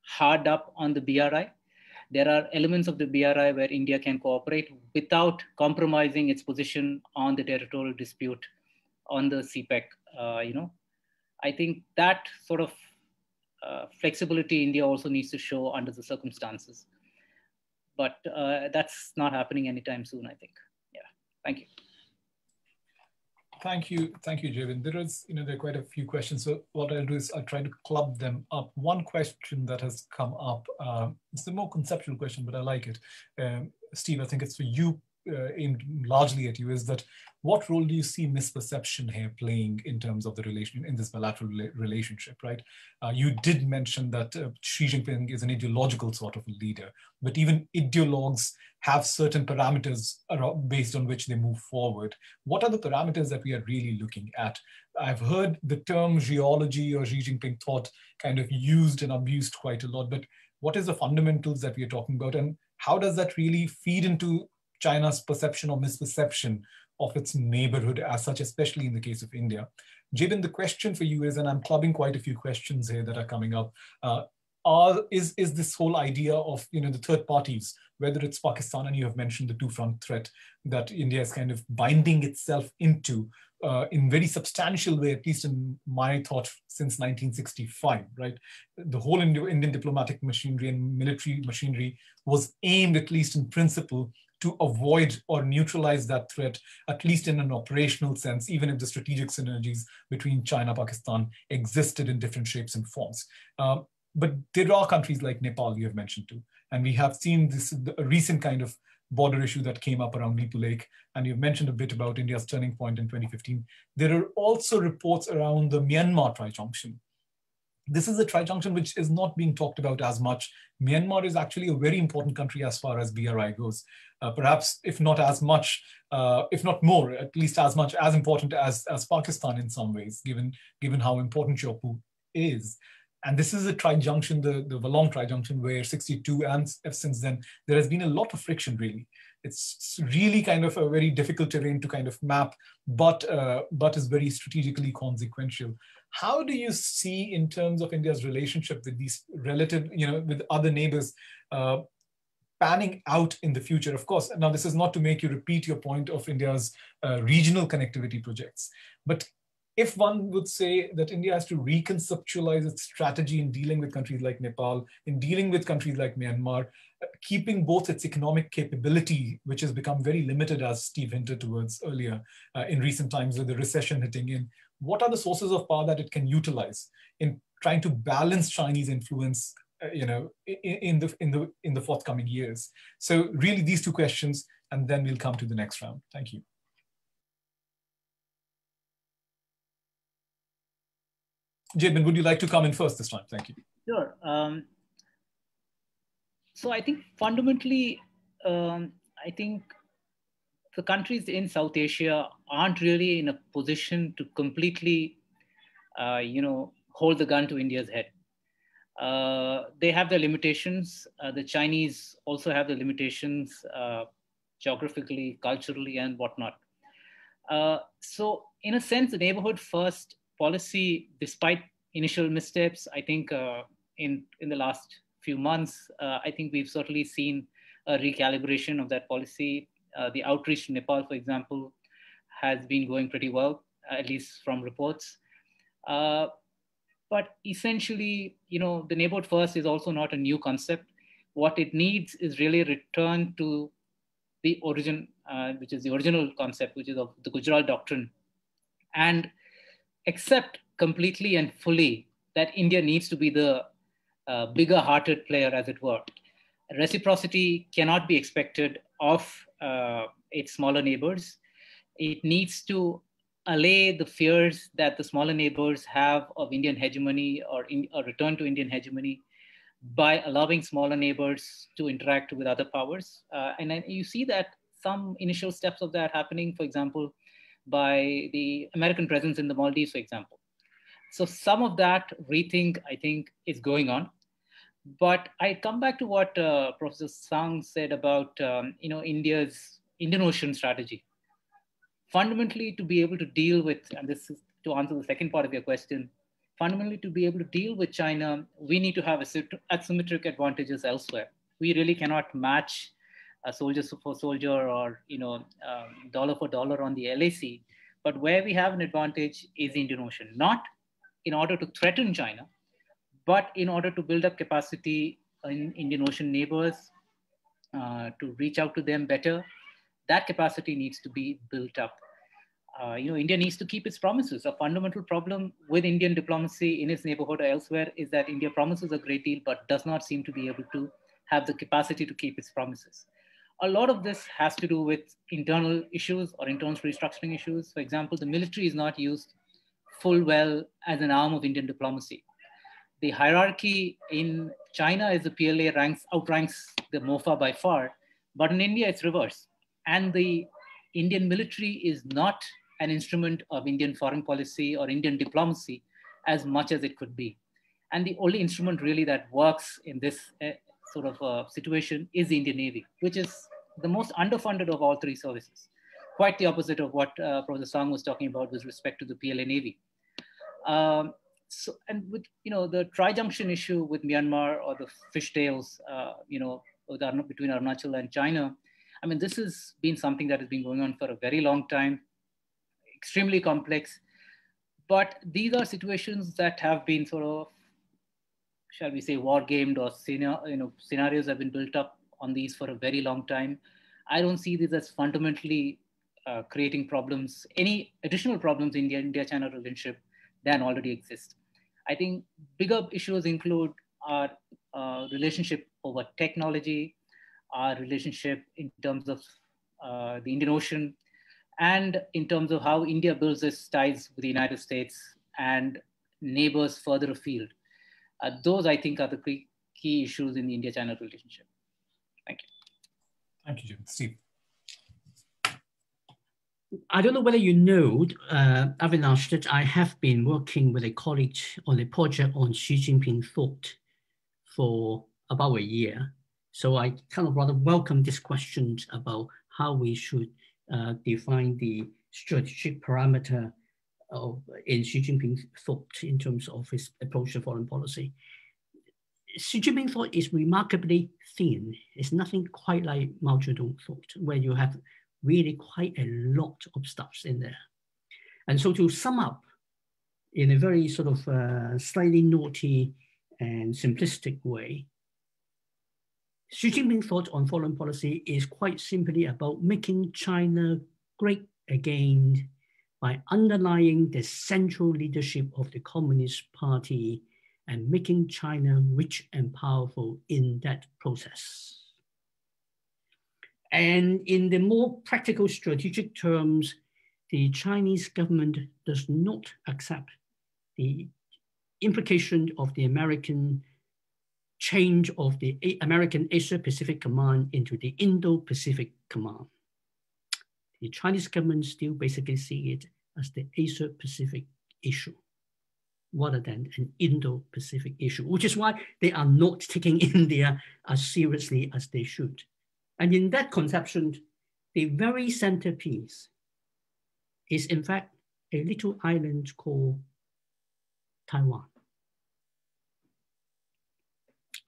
hard up on the BRI there are elements of the BRI where India can cooperate without compromising its position on the territorial dispute on the CPEC. Uh, you know, I think that sort of uh, flexibility India also needs to show under the circumstances. But uh, that's not happening anytime soon, I think. Yeah, thank you. Thank you, thank you, Jabin. There is, you know, there are quite a few questions. So what I'll do is I'll try to club them up. One question that has come up, uh, it's a more conceptual question, but I like it. Um, Steve, I think it's for you uh, aimed largely at you is that what role do you see misperception here playing in terms of the relation in this bilateral relationship, right? Uh, you did mention that uh, Xi Jinping is an ideological sort of leader, but even ideologues have certain parameters based on which they move forward. What are the parameters that we are really looking at? I've heard the term geology or Xi Jinping thought kind of used and abused quite a lot, but what is the fundamentals that we are talking about and how does that really feed into China's perception or misperception of its neighborhood as such, especially in the case of India. Jabin, the question for you is, and I'm clubbing quite a few questions here that are coming up, uh, are, is, is this whole idea of you know, the third parties, whether it's Pakistan, and you have mentioned the two-front threat that India is kind of binding itself into uh, in very substantial way, at least in my thought, since 1965, right? The whole Indian diplomatic machinery and military machinery was aimed, at least in principle, to avoid or neutralize that threat, at least in an operational sense, even if the strategic synergies between China, Pakistan existed in different shapes and forms. Um, but there are countries like Nepal you have mentioned too. And we have seen this recent kind of border issue that came up around Lipulekh. And you've mentioned a bit about India's turning point in 2015. There are also reports around the Myanmar tri-junction this is a trijunction which is not being talked about as much. Myanmar is actually a very important country as far as BRI goes. Uh, perhaps, if not as much, uh, if not more, at least as much as important as, as Pakistan in some ways, given, given how important Kyaukphyu is. And this is a trijunction, the, the Walong trijunction, where 62 and since then, there has been a lot of friction, really. It's really kind of a very difficult terrain to kind of map, but, uh, but is very strategically consequential how do you see in terms of India's relationship with these relative, you know, with other neighbors uh, panning out in the future? Of course, now this is not to make you repeat your point of India's uh, regional connectivity projects, but if one would say that India has to reconceptualize its strategy in dealing with countries like Nepal, in dealing with countries like Myanmar, uh, keeping both its economic capability, which has become very limited, as Steve hinted towards earlier uh, in recent times with the recession hitting in, what are the sources of power that it can utilize in trying to balance Chinese influence, uh, you know, in, in, the in the in the forthcoming years? So really, these two questions, and then we'll come to the next round. Thank you. Jabin, would you like to come in first this time? Thank you. Sure. Um, so I think fundamentally, um, I think the countries in South Asia aren't really in a position to completely, uh, you know, hold the gun to India's head. Uh, they have their limitations. Uh, the Chinese also have the limitations uh, geographically, culturally, and whatnot. Uh, so, in a sense, the neighborhood first policy, despite initial missteps, I think uh, in in the last few months, I think we've certainly seen a recalibration of that policy the outreach to Nepal, for example, has been going pretty well, at least from reports. Uh, but essentially, you know, the neighborhood first is also not a new concept. What it needs is really a return to the origin, uh, which is the original concept, which is of the Gujral doctrine, and accept completely and fully that India needs to be the uh, bigger hearted player, as it were. Reciprocity cannot be expected of uh, its smaller neighbors. It needs to allay the fears that the smaller neighbors have of Indian hegemony or in, a return to Indian hegemony by allowing smaller neighbors to interact with other powers. Uh, and then you see that some initial steps of that happening, for example, by the American presence in the Maldives, for example. So some of that rethink, I think, is going on. But I come back to what uh, Professor Tsang said about um, you know India's Indian Ocean strategy. Fundamentally, to be able to deal with, and this is to answer the second part of your question, fundamentally to be able to deal with China, we need to have asymmetric advantages elsewhere. We really cannot match a soldier for soldier or you know um, dollar for dollar on the LAC. But where we have an advantage is Indian Ocean, not in order to threaten China, but in order to build up capacity in Indian Ocean neighbors, uh, to reach out to them better, that capacity needs to be built up. Uh, you know, India needs to keep its promises. A fundamental problem with Indian diplomacy in its neighborhood or elsewhere is that India promises a great deal, but does not seem to be able to have the capacity to keep its promises. A lot of this has to do with internal issues or internal restructuring issues. For example, the military is not used full well as an arm of Indian diplomacy the hierarchy in China is the PLA ranks outranks the MOFA by far, but in India it's reverse. And the Indian military is not an instrument of Indian foreign policy or Indian diplomacy as much as it could be. And the only instrument really that works in this uh, sort of uh, situation is the Indian Navy, which is the most underfunded of all three services. Quite the opposite of what uh, Professor Song was talking about with respect to the PLA Navy. Um, so and with you know the tri-junction issue with Myanmar or the fishtails, uh, you know, between Arunachal and China, I mean, this has been something that has been going on for a very long time, extremely complex. But these are situations that have been sort of, shall we say, war gamed or you know scenarios have been built up on these for a very long time. I don't see this as fundamentally uh, creating problems, any additional problems in the India-China relationship than already exist. I think bigger issues include our uh, relationship over technology, our relationship in terms of uh, the Indian Ocean, and in terms of how India builds its ties with the United States and neighbors further afield. Uh, those, I think, are the key, key issues in the India-China relationship. Thank you. Thank you, Jim. Steve. I don't know whether you know, uh, Avinash, that I have been working with a colleague on a project on Xi Jinping thought for about a year. So I kind of rather welcome this question about how we should uh, define the strategic parameter of, in Xi Jinping's thought in terms of his approach to foreign policy. Xi Jinping thought is remarkably thin. It's nothing quite like Mao Zedong thought, where you have really quite a lot of stuff in there. And so to sum up in a very sort of uh, slightly naughty and simplistic way, Xi Jinping thought on foreign policy is quite simply about making China great again by underlying the central leadership of the Communist Party and making China rich and powerful in that process. And in the more practical strategic terms, the Chinese government does not accept the implication of the American change of the American Asia Pacific Command into the Indo-Pacific Command. The Chinese government still basically see it as the Asia Pacific issue rather than an Indo-Pacific issue, which is why they are not taking India as seriously as they should. And in that conception, the very centerpiece is in fact a little island called Taiwan.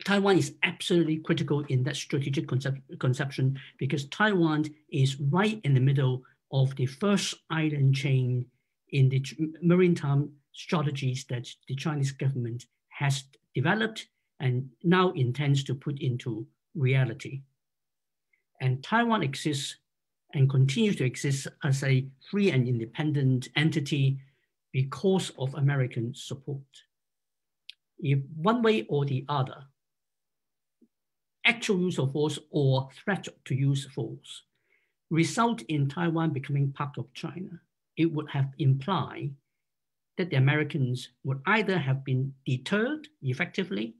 Taiwan is absolutely critical in that strategic concept, conception because Taiwan is right in the middle of the first island chain in the maritime strategies that the Chinese government has developed and now intends to put into reality. And Taiwan exists and continues to exist as a free and independent entity because of American support. If one way or the other, actual use of force or threat to use force result in Taiwan becoming part of China, it would have implied that the Americans would either have been deterred effectively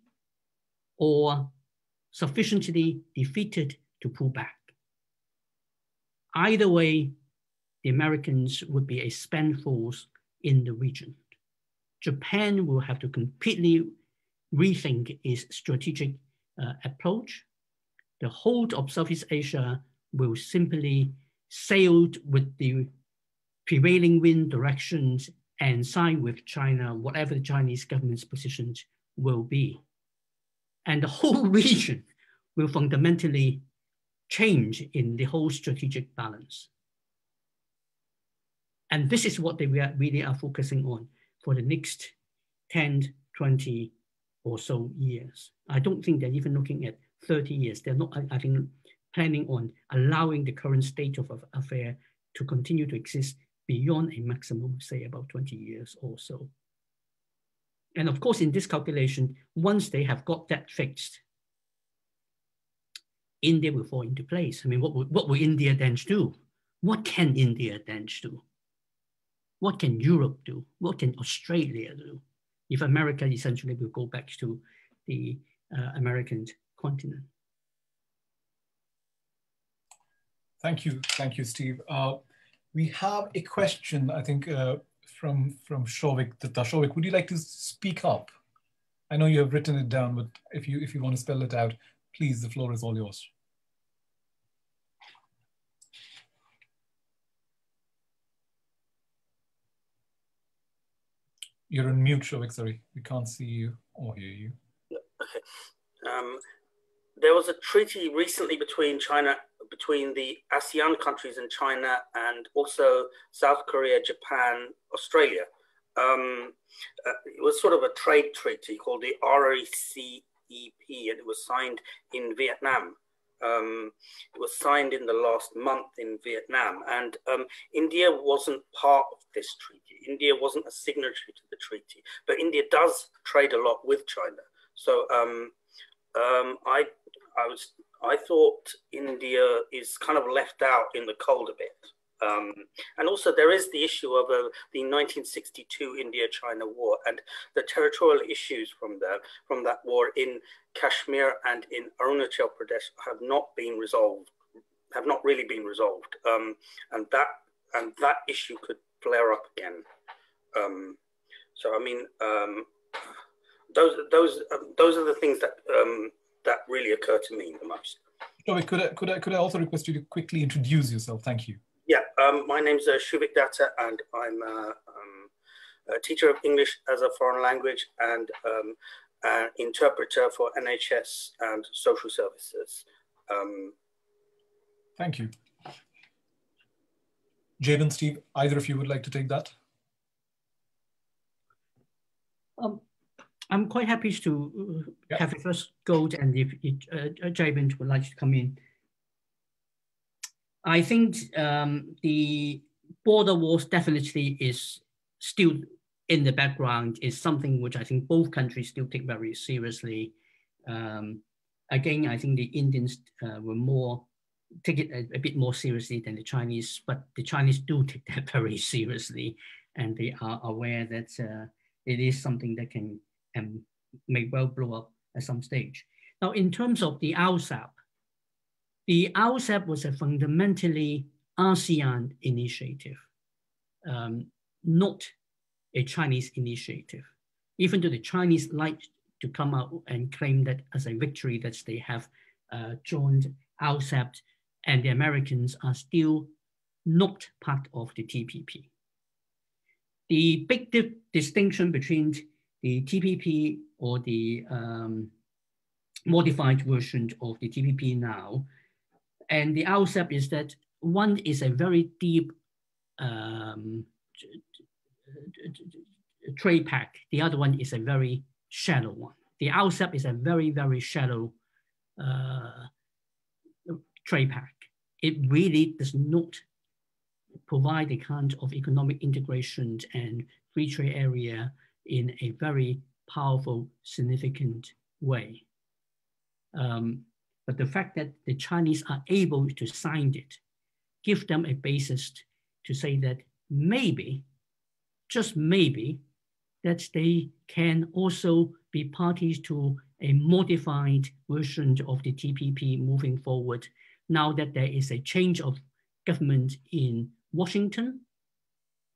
or sufficiently defeated to pull back. Either way, the Americans would be a spent force in the region. Japan will have to completely rethink its strategic uh, approach. The whole of Southeast Asia will simply sail with the prevailing wind directions and side with China, whatever the Chinese government's positions will be. And the whole region will fundamentally change in the whole strategic balance. And this is what they really are focusing on for the next 10, 20 or so years. I don't think they're even looking at 30 years. They're not, I think, planning on allowing the current state of affair to continue to exist beyond a maximum, say about 20 years or so. And of course, in this calculation, once they have got that fixed, India will fall into place. I mean, what would, what will India then do? What can India then do? What can Europe do? What can Australia do? If America essentially will go back to the uh, American continent. Thank you, thank you, Steve. Uh, we have a question, I think, uh, from from Shovik. Shovik, would you like to speak up? I know you have written it down, but if you if you want to spell it out, please, the floor is all yours. You're on mute, Shovik, sorry. We can't see you or hear you. Okay. Um, there was a treaty recently between China, between the ASEAN countries and China, and also South Korea, Japan, Australia. Um, uh, it was sort of a trade treaty called the RCEP, and it was signed in Vietnam. Um, it was signed in the last month in Vietnam, and um, India wasn't part of this treaty. India wasn't a signatory to the treaty, but India does trade a lot with China. So um, um I, I was, I thought India is kind of left out in the cold a bit. Um, and also, there is the issue of uh, the 1962 India-China War and the territorial issues from the from that war in Kashmir and in Arunachal Pradesh have not been resolved, have not really been resolved, um, and that and that issue could flare up again. Um, so, I mean, um, those those um, those are the things that um, that really occur to me the most. Could I, could I could I also request you to quickly introduce yourself? Thank you. Yeah, um, my name's uh, Shuvik Datta, and I'm uh, um, a teacher of English as a foreign language and um, an interpreter for NHS and social services. Um, Thank you. Jabin, Steve, either of you would like to take that? Um, I'm quite happy to uh, yeah. have a first go, and if uh, Jabin would like to come in. I think um, the border wars definitely is still in the background, is something which I think both countries still take very seriously. Um, again, I think the Indians uh, were more, take it a, a, bit more seriously than the Chinese, but the Chinese do take that very seriously and they are aware that uh, it is something that can and may well blow up at some stage. Now, in terms of the RCEP, the RCEP was a fundamentally ASEAN initiative, um, not a Chinese initiative. Even though the Chinese like to come out and claim that as a victory that they have uh, joined RCEP and the Americans are still not part of the TPP. The big di distinction between the TPP or the um, modified version of the TPP now and the RCEP is that one is a very deep um, trade pact. The other one is a very shallow one. The RCEP is a very, very shallow uh, trade pact. It really does not provide the kind of economic integration and free trade area in a very powerful, significant way. Um, but the fact that the Chinese are able to sign it give them a basis to say that maybe, just maybe, that they can also be parties to a modified version of the TPP moving forward now that there is a change of government in Washington,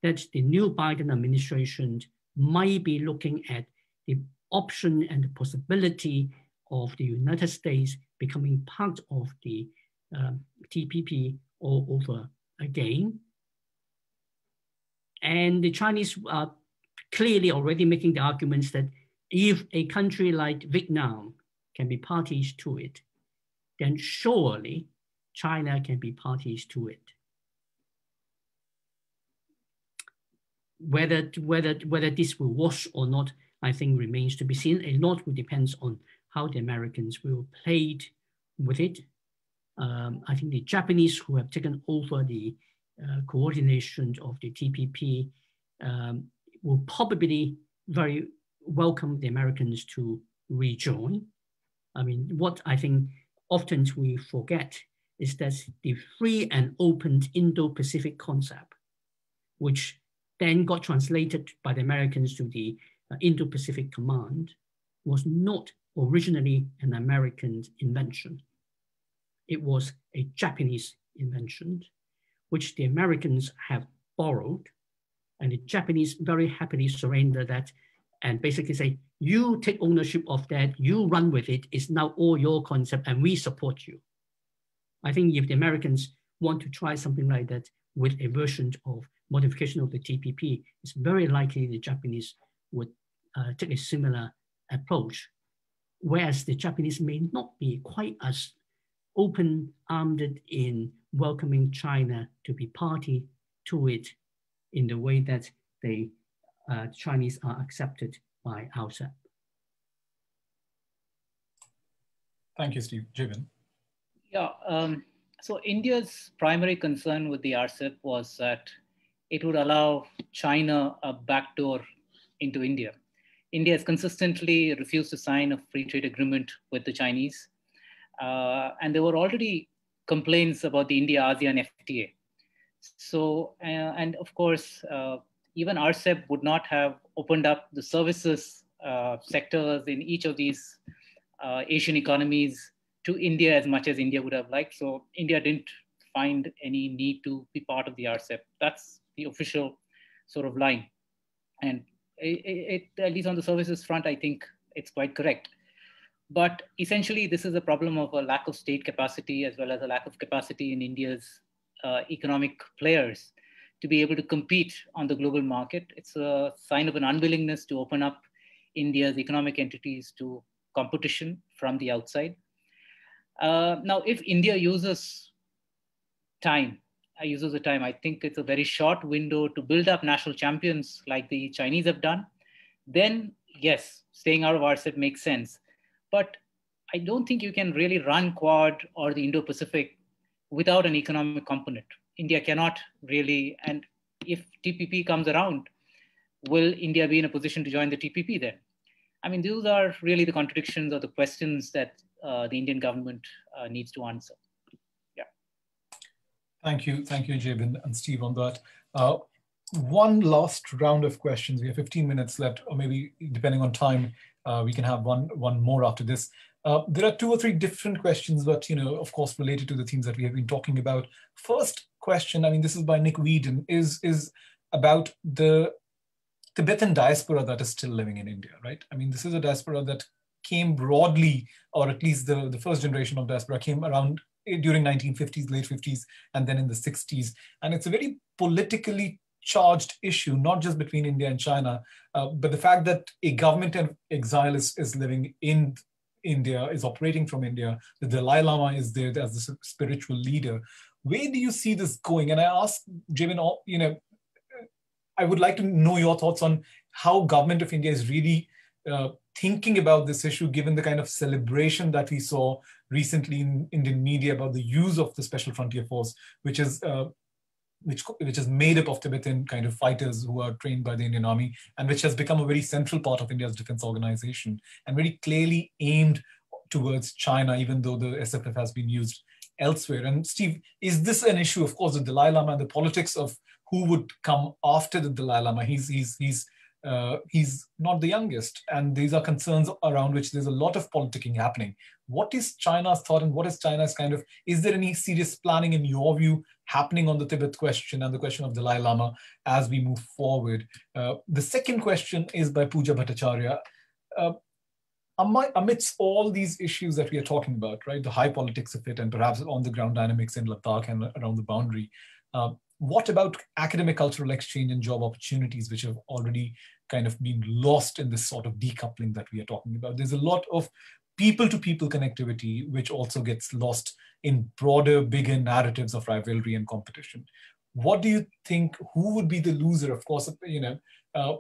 that the new Biden administration might be looking at the option and the possibility of the United States becoming part of the um, TPP all over again. And the Chinese are clearly already making the arguments that if a country like Vietnam can be parties to it, then surely China can be parties to it. Whether, whether, whether this will wash or not, I think remains to be seen. A lot will depends on how the Americans will play with it. Um, I think the Japanese who have taken over the uh, coordination of the TPP um, will probably very welcome the Americans to rejoin. I mean, what I think often we forget is that the free and open Indo-Pacific concept, which then got translated by the Americans to the uh, Indo-Pacific Command, was not originally an American invention. It was a Japanese invention, which the Americans have borrowed, and the Japanese very happily surrender that and basically say, you take ownership of that, you run with it, it's now all your concept and we support you. I think if the Americans want to try something like that with a version of modification of the TPP, it's very likely the Japanese would uh, take a similar approach whereas the Japanese may not be quite as open-armed in welcoming China to be party to it in the way that the uh, Chinese are accepted by RCEP. Thank you, Steve. Jabin. Yeah, um, so India's primary concern with the RCEP was that it would allow China a backdoor into India. India has consistently refused to sign a free trade agreement with the Chinese. Uh, and there were already complaints about the India ASEAN FTA. So, uh, and of course, uh, even RCEP would not have opened up the services uh, sectors in each of these uh, Asian economies to India as much as India would have liked. So India didn't find any need to be part of the RCEP. That's the official sort of line. And it, it, at least on the services front, I think it's quite correct. But essentially, this is a problem of a lack of state capacity as well as a lack of capacity in India's uh, economic players to be able to compete on the global market. It's a sign of an unwillingness to open up India's economic entities to competition from the outside. Uh, now, if India uses time, uses the time, I think it's a very short window to build up national champions like the Chinese have done, then yes, staying out of RCEP makes sense. But I don't think you can really run Quad or the Indo-Pacific without an economic component. India cannot really, and if TPP comes around, will India be in a position to join the TPP then? I mean, those are really the contradictions or the questions that uh, the Indian government uh, needs to answer. Thank you. Thank you, Jabin and Steve on that. Uh, one last round of questions. We have 15 minutes left, or maybe depending on time, uh, we can have one, one more after this. Uh, there are two or three different questions, but you know, of course, related to the themes that we have been talking about. First question, I mean, this is by Nick Whedon, is, is about the Tibetan diaspora that is still living in India, right? I mean, this is a diaspora that came broadly, or at least the, the first generation of diaspora came around during 1950s, late 50s, and then in the 60s. And it's a very politically charged issue, not just between India and China, uh, but the fact that a government of exile is, is living in India, is operating from India, the Dalai Lama is there as the spiritual leader. Where do you see this going? And I ask Jabin, you know, I would like to know your thoughts on how government of India is really uh, thinking about this issue, given the kind of celebration that we saw recently in Indian media about the use of the Special Frontier Force, which is uh, which which is made up of Tibetan kind of fighters who are trained by the Indian Army, and which has become a very central part of India's defense organization, and very clearly aimed towards China, even though the SFF has been used elsewhere. And Steve, is this an issue? Of course, the Dalai Lama and the politics of who would come after the Dalai Lama. He's he's he's uh, he's not the youngest, and these are concerns around which there's a lot of politicking happening. What is China's thought, and what is China's kind of? Is there any serious planning, in your view, happening on the Tibet question and the question of Dalai Lama as we move forward? Uh, the second question is by Pooja Bhattacharya. Uh, amidst all these issues that we are talking about, right, the high politics of it, and perhaps on the ground dynamics in Ladakh and around the boundary, uh, what about academic cultural exchange and job opportunities, which have already kind of been lost in this sort of decoupling that we are talking about? There's a lot of people to people connectivity, which also gets lost in broader, bigger narratives of rivalry and competition. What do you think? Who would be the loser? Of course, you know, uh,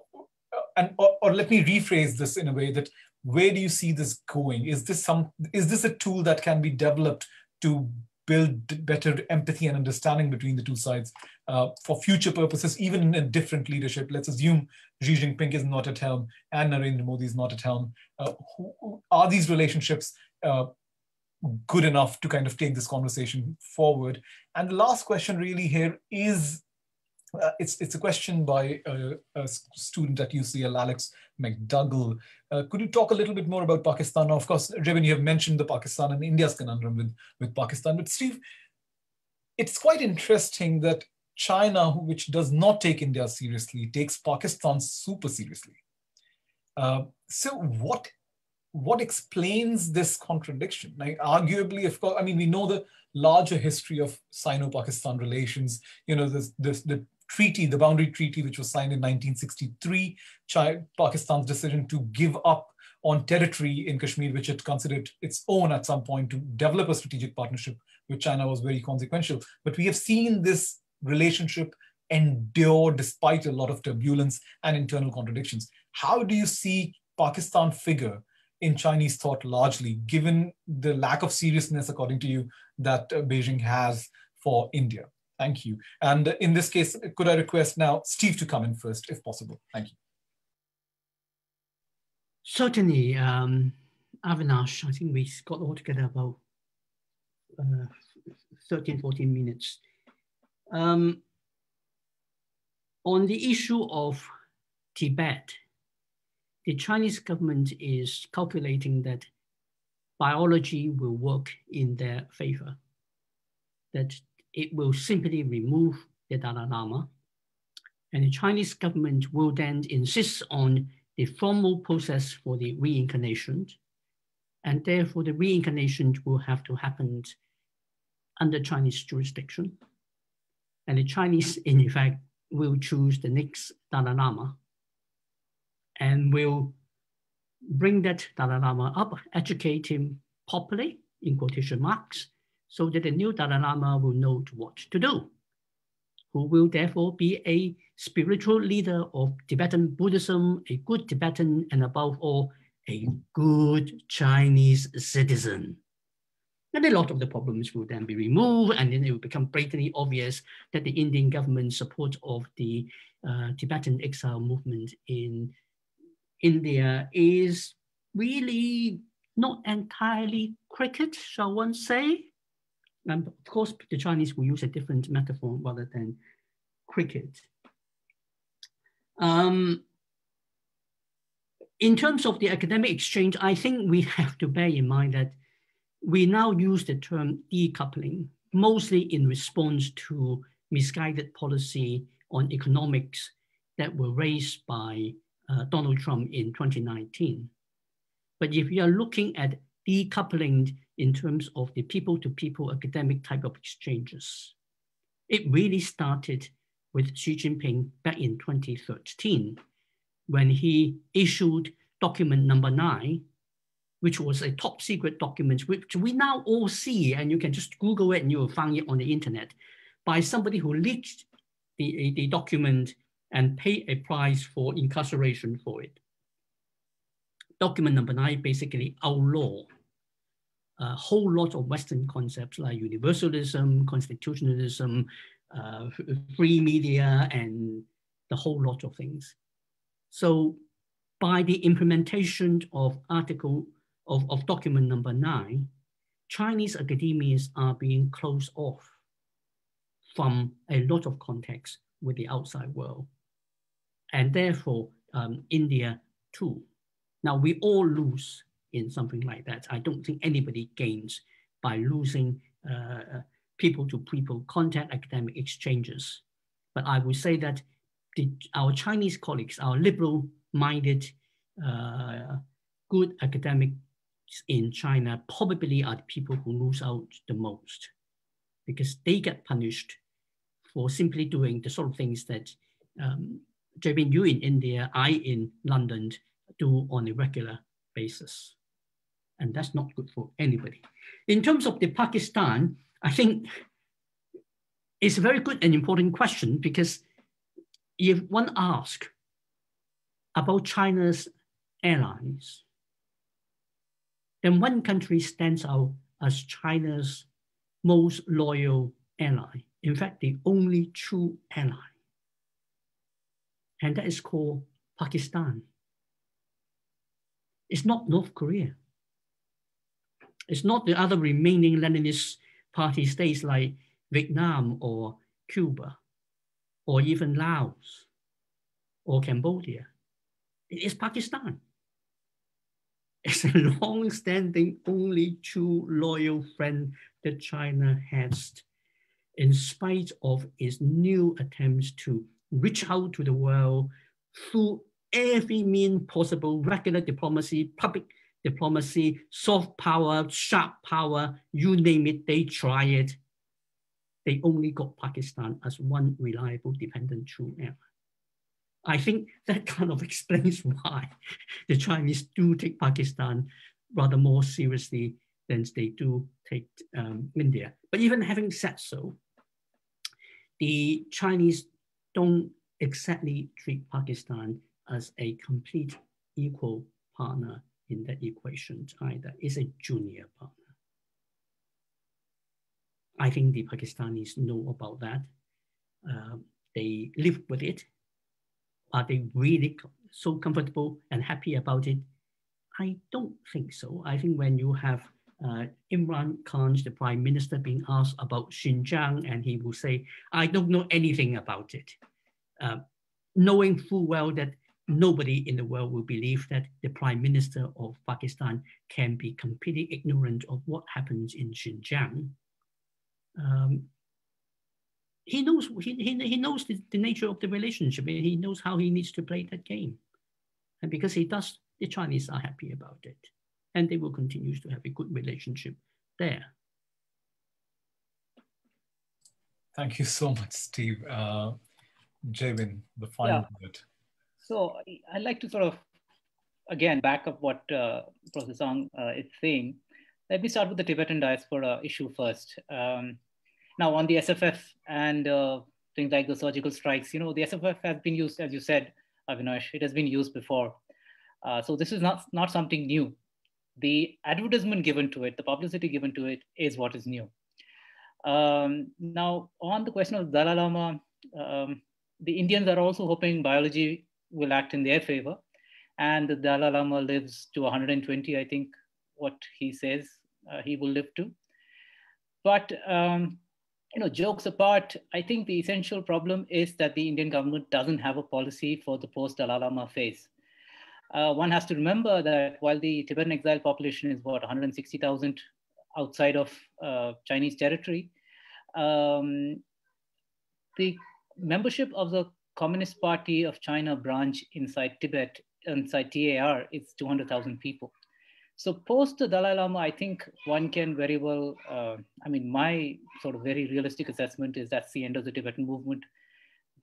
and or, or let me rephrase this in a way that where do you see this going? Is this some? Is this a tool that can be developed to build better empathy and understanding between the two sides uh, for future purposes, even in a different leadership. Let's assume Xi Jinping is not at helm and Narendra Modi is not at helm. Uh, who, are these relationships uh, good enough to kind of take this conversation forward? And the last question really here is uh, it's, it's a question by a, a, student at UCL, Alex McDougall. Uh, could you talk a little bit more about Pakistan? Of course, Jabin, you have mentioned the Pakistan and India's conundrum with, with Pakistan. But Steve, it's quite interesting that China, which does not take India seriously, takes Pakistan super seriously. Uh, so what what explains this contradiction? Like arguably, of course, I mean, we know the larger history of Sino-Pakistan relations. You know, this, this, the treaty, the boundary treaty, which was signed in 1963, Pakistan's decision to give up on territory in Kashmir, which it considered its own at some point to develop a strategic partnership with China was very consequential. But we have seen this relationship endure despite a lot of turbulence and internal contradictions. How do you see Pakistan figure in Chinese thought largely, given the lack of seriousness, according to you, that uh, Beijing has for India? Thank you. And in this case, could I request now Steve to come in first, if possible? Thank you. Certainly, um, Avinash, I think we got altogether about uh, 13, 14 minutes. Um, on the issue of Tibet, the Chinese government is calculating that biology will work in their favor, that it will simply remove the Dalai Lama, and the Chinese government will then insist on the formal process for the reincarnation, and therefore the reincarnation will have to happen under Chinese jurisdiction. And the Chinese, in fact, will choose the next Dalai Lama and will bring that Dalai Lama up, educate him properly, in quotation marks, so that the new Dalai Lama will know what to do, who will therefore be a spiritual leader of Tibetan Buddhism, a good Tibetan, and above all, a good Chinese citizen. And a lot of the problems will then be removed, and then it will become blatantly obvious that the Indian government's support of the uh, Tibetan exile movement in India is really not entirely cricket, shall one say. And of course, the Chinese will use a different metaphor rather than cricket. Um, in terms of the academic exchange, I think we have to bear in mind that we now use the term decoupling mostly in response to misguided policy on economics that were raised by uh, Donald Trump in 2019. But if you are looking at decoupling in terms of the people-to-people -people academic type of exchanges, it really started with Xi Jinping back in 2013 when he issued document number nine, which was a top secret document, which we now all see, and you can just Google it and you will find it on the internet, by somebody who leaked the, the document and paid a price for incarceration for it. Document number nine basically outlaw a whole lot of Western concepts like universalism, constitutionalism, uh, free media, and the whole lot of things. So by the implementation of article of, of document number nine, Chinese academians are being closed off from a lot of context with the outside world. And therefore, um, India too. Now we all lose in something like that. I don't think anybody gains by losing uh, people to people contact academic exchanges. But I would say that the, our Chinese colleagues, our liberal minded, uh, good academics in China probably are the people who lose out the most because they get punished for simply doing the sort of things that um, Jabin, you in India, I in London do on a regular basis. And that's not good for anybody. In terms of the Pakistan, I think it's a very good and important question because if one asks about China's allies, then one country stands out as China's most loyal ally. In fact, the only true ally. And that is called Pakistan. It's not North Korea. It's not the other remaining Leninist party states like Vietnam or Cuba or even Laos or Cambodia. It is Pakistan. It's a long-standing, only true loyal friend that China has, in spite of its new attempts to reach out to the world through every mean possible, regular diplomacy, public diplomacy, soft power, sharp power, you name it, they try it. They only got Pakistan as one reliable, dependent, true ally. I think that kind of explains why the Chinese do take Pakistan rather more seriously than they do take um, India. But even having said so, the Chinese don't exactly treat Pakistan as a complete equal partner in that equation either. It's a junior partner. I think the Pakistanis know about that. Uh, they live with it. Are they really so comfortable and happy about it? I don't think so. I think when you have uh, Imran Khan, the prime minister, being asked about Xinjiang, and he will say, I don't know anything about it. Uh, knowing full well that nobody in the world will believe that the prime minister of Pakistan can be completely ignorant of what happens in Xinjiang. Um, he knows he, he, he knows the, the nature of the relationship and he knows how he needs to play that game. And because he does, the Chinese are happy about it. And they will continue to have a good relationship there. Thank you so much, Steve. Uh, Jabin, the final yeah. word. So I'd like to sort of, again, back up what uh, Professor Tsang uh, is saying. Let me start with the Tibetan diaspora issue first. Um, now on the SFF and uh, things like the surgical strikes, you know, the SFF has been used, as you said, Avinash, it has been used before. Uh, so this is not, not something new. The advertisement given to it, the publicity given to it is what is new. Um, now on the question of Dalai Lama, um, the Indians are also hoping biology will act in their favor. And the Dalai Lama lives to 120, I think, what he says uh, he will live to. But um, you know, jokes apart, I think the essential problem is that the Indian government doesn't have a policy for the post-Dalai Lama phase. Uh, one has to remember that while the Tibetan exile population is what 160,000 outside of uh, Chinese territory, um, the membership of the Communist Party of China branch inside Tibet, inside TAR, is 200,000 people. So post the Dalai Lama, I think one can very well, uh, I mean, my sort of very realistic assessment is that's the end of the Tibetan movement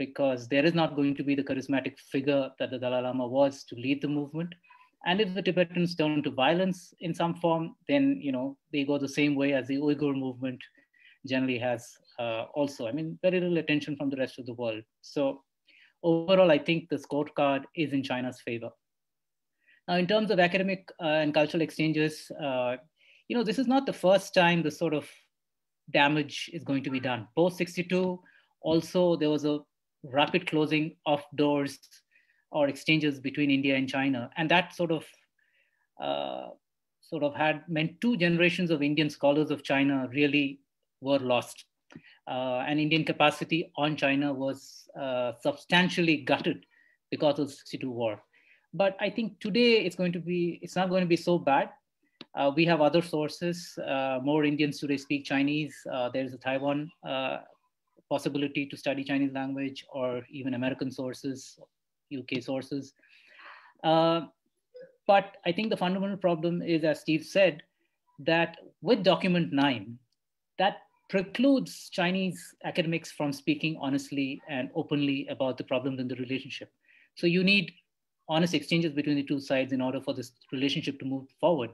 because there is not going to be the charismatic figure that the Dalai Lama was to lead the movement. And if the Tibetans turn to violence in some form, then, you know, they go the same way as the Uyghur movement generally has uh, also. I mean, very little attention from the rest of the world. So overall, I think the scorecard is in China's favor. Now, in terms of academic uh, and cultural exchanges, uh, you know, this is not the first time the sort of damage is going to be done. Post 62, also there was a rapid closing of doors or exchanges between India and China, and that sort of uh, sort of had meant two generations of Indian scholars of China really were lost. Uh, and Indian capacity on China was uh, substantially gutted because of the 62 war. But I think today it's going to be, it's not going to be so bad. Uh, we have other sources. Uh, more Indians today speak Chinese. Uh, there's a Taiwan uh, possibility to study Chinese language or even American sources, UK sources. But I think the fundamental problem is, as Steve said, that with document nine, that precludes Chinese academics from speaking honestly and openly about the problems in the relationship. So you need honest exchanges between the two sides in order for this relationship to move forward.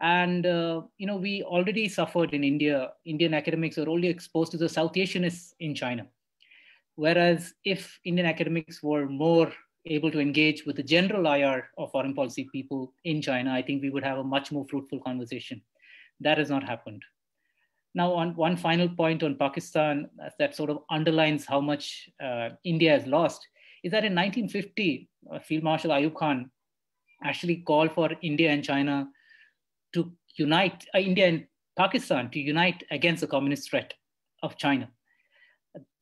And uh, you know, we already suffered in India. Indian academics are only exposed to the South Asianists in China, whereas if Indian academics were more able to engage with the general IR of foreign policy people in China, I think we would have a much more fruitful conversation. That has not happened. Now, on one final point on Pakistan that sort of underlines how much uh, India has lost is that in 1950, uh, Field Marshal Ayub Khan actually called for India and China to unite, uh, India and Pakistan to unite against the communist threat of China.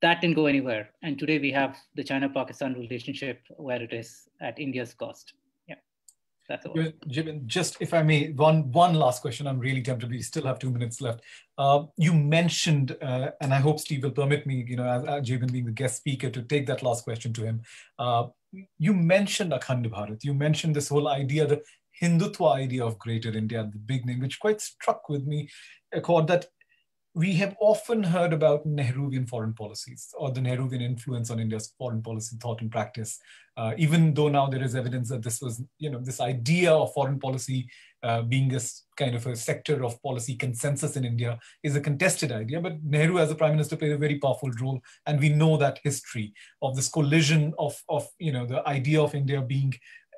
That didn't go anywhere. And today we have the China Pakistan relationship where it is at India's cost. That's all. Just if I may, one one last question. I'm really tempted. We still have two minutes left. Uh, you mentioned, uh, and I hope Steve will permit me, you know, as, as being the guest speaker, to take that last question to him. Uh, you mentioned Akhand Bharat. You mentioned this whole idea, the Hindutva idea of Greater India at the beginning, which quite struck with me. Accord that we have often heard about Nehruvian foreign policies or the Nehruvian influence on India's foreign policy thought and practice, uh, even though now there is evidence that this was, you know, this idea of foreign policy uh, being a kind of a sector of policy consensus in India is a contested idea. But Nehru as a prime minister played a very powerful role. And we know that history of this collision of, of you know, the idea of India being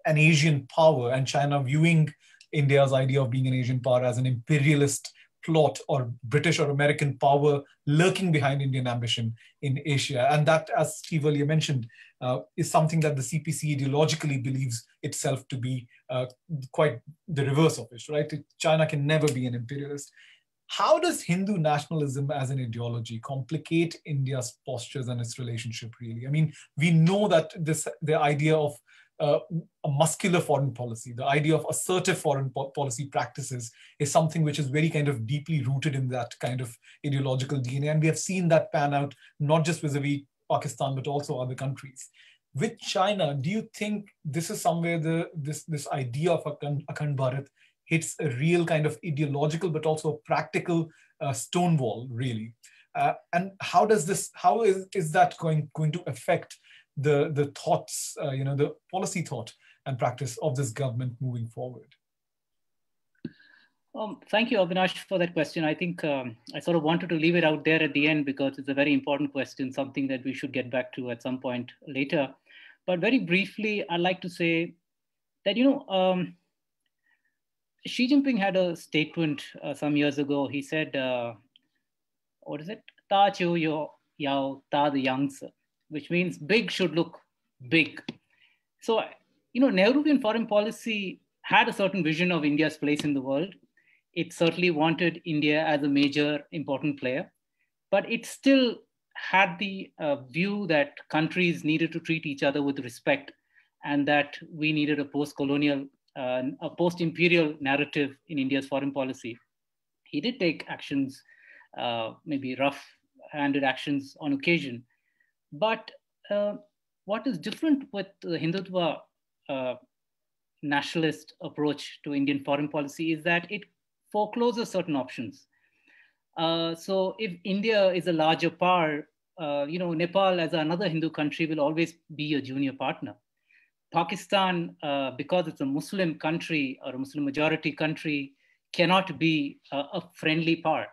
an Asian power and China viewing India's idea of being an Asian power as an imperialist plot or British or American power lurking behind Indian ambition in Asia. And that, as Steve earlier mentioned, uh, is something that the CPC ideologically believes itself to be uh, quite the reverse of it, right? China can never be an imperialist. how does Hindu nationalism as an ideology complicate India's postures and its relationship really? I mean, we know that this the idea of uh, a muscular foreign policy, the idea of assertive foreign po policy practices is something which is very kind of deeply rooted in that kind of ideological DNA. And we have seen that pan out not just vis-a-vis Pakistan, but also other countries. With China, do you think this is somewhere the this, this idea of Akhand Akhand Bharat hits a real kind of ideological, but also a practical uh, stonewall, really? Uh, and how does this, how is, is that going, going to affect the, the thoughts, uh, you know, the policy thought and practice of this government moving forward? Um, thank you, Avinash, for that question. I think um, I sort of wanted to leave it out there at the end because it's a very important question, something that we should get back to at some point later. But very briefly, I'd like to say that, you know, um, Xi Jinping had a statement uh, some years ago. He said, uh, what is it? Ta chiu yao ta the yangzi, which means big should look big. So, you know, Nehruvian foreign policy had a certain vision of India's place in the world it certainly wanted India as a major important player, but it still had the uh, view that countries needed to treat each other with respect and that we needed a post-colonial, uh, a post-imperial narrative in India's foreign policy. He did take actions, uh, maybe rough-handed actions on occasion, but uh, what is different with the Hindutva uh, nationalist approach to Indian foreign policy is that it forecloses certain options. Uh, so if India is a larger power, uh, you know, Nepal as another Hindu country will always be a junior partner. Pakistan, uh, because it's a Muslim country or a Muslim majority country, cannot be a friendly power.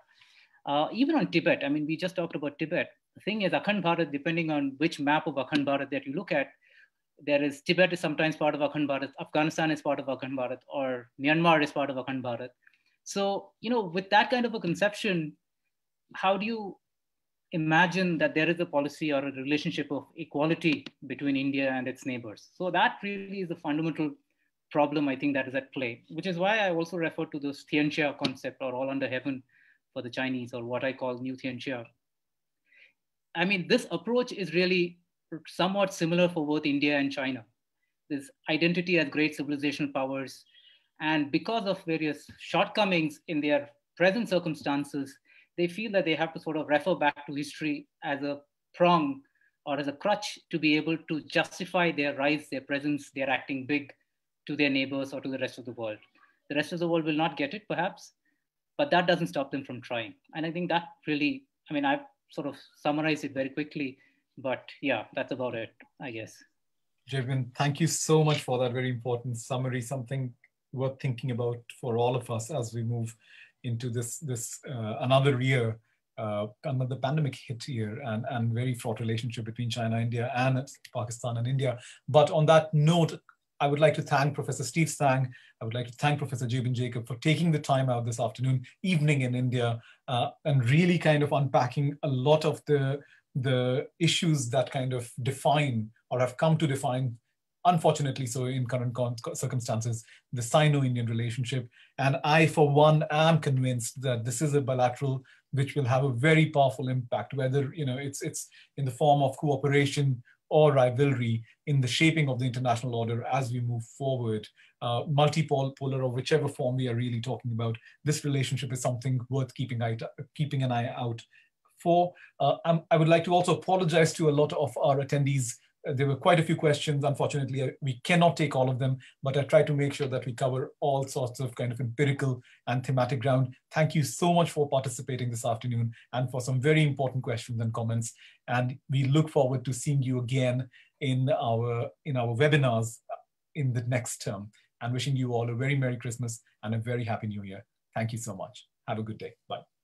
Uh, even on Tibet, I mean, we just talked about Tibet. The thing is, Akhand Bharat, depending on which map of Akhand Bharat that you look at, there is Tibet is sometimes part of Akhand Bharat, Afghanistan is part of Akhand Bharat, or Myanmar is part of Akhand Bharat. So, you know, with that kind of a conception, how do you imagine that there is a policy or a relationship of equality between India and its neighbors? So that really is the fundamental problem I think that is at play, which is why I also refer to this Tianxia concept or all under heaven for the Chinese or what I call new Tianxia. I mean, this approach is really somewhat similar for both India and China. This identity as great civilizational powers, and because of various shortcomings in their present circumstances, they feel that they have to sort of refer back to history as a prong or as a crutch to be able to justify their rise, their presence, their acting big to their neighbors or to the rest of the world. The rest of the world will not get it, perhaps, but that doesn't stop them from trying. And I think that really, I mean, I've sort of summarize it very quickly, but yeah, that's about it, I guess. Jabin, thank you so much for that very important summary, something worth thinking about for all of us as we move into this this uh, another year, uh, another pandemic hit year, and and very fraught relationship between China, India, and Pakistan and India. But on that note, I would like to thank Professor Steve Tsang. I would like to thank Professor Jabin Jacob for taking the time out this afternoon, evening in India, uh, and really kind of unpacking a lot of the the issues that kind of define or have come to define unfortunately so in current circumstances, the Sino-Indian relationship. And I, for one, am convinced that this is a bilateral which will have a very powerful impact, whether you know it's it's in the form of cooperation or rivalry in the shaping of the international order as we move forward, uh, multipolar or whichever form we are really talking about. This relationship is something worth keeping, eye, keeping an eye out for. Uh, I would like to also apologize to a lot of our attendees uh, there were quite a few questions. Unfortunately, uh, we cannot take all of them, but I try to make sure that we cover all sorts of kind of empirical and thematic ground. Thank you so much for participating this afternoon and for some very important questions and comments. And we look forward to seeing you again in our, in our webinars in the next term and wishing you all a very Merry Christmas and a very Happy New Year. Thank you so much. Have a good day. Bye.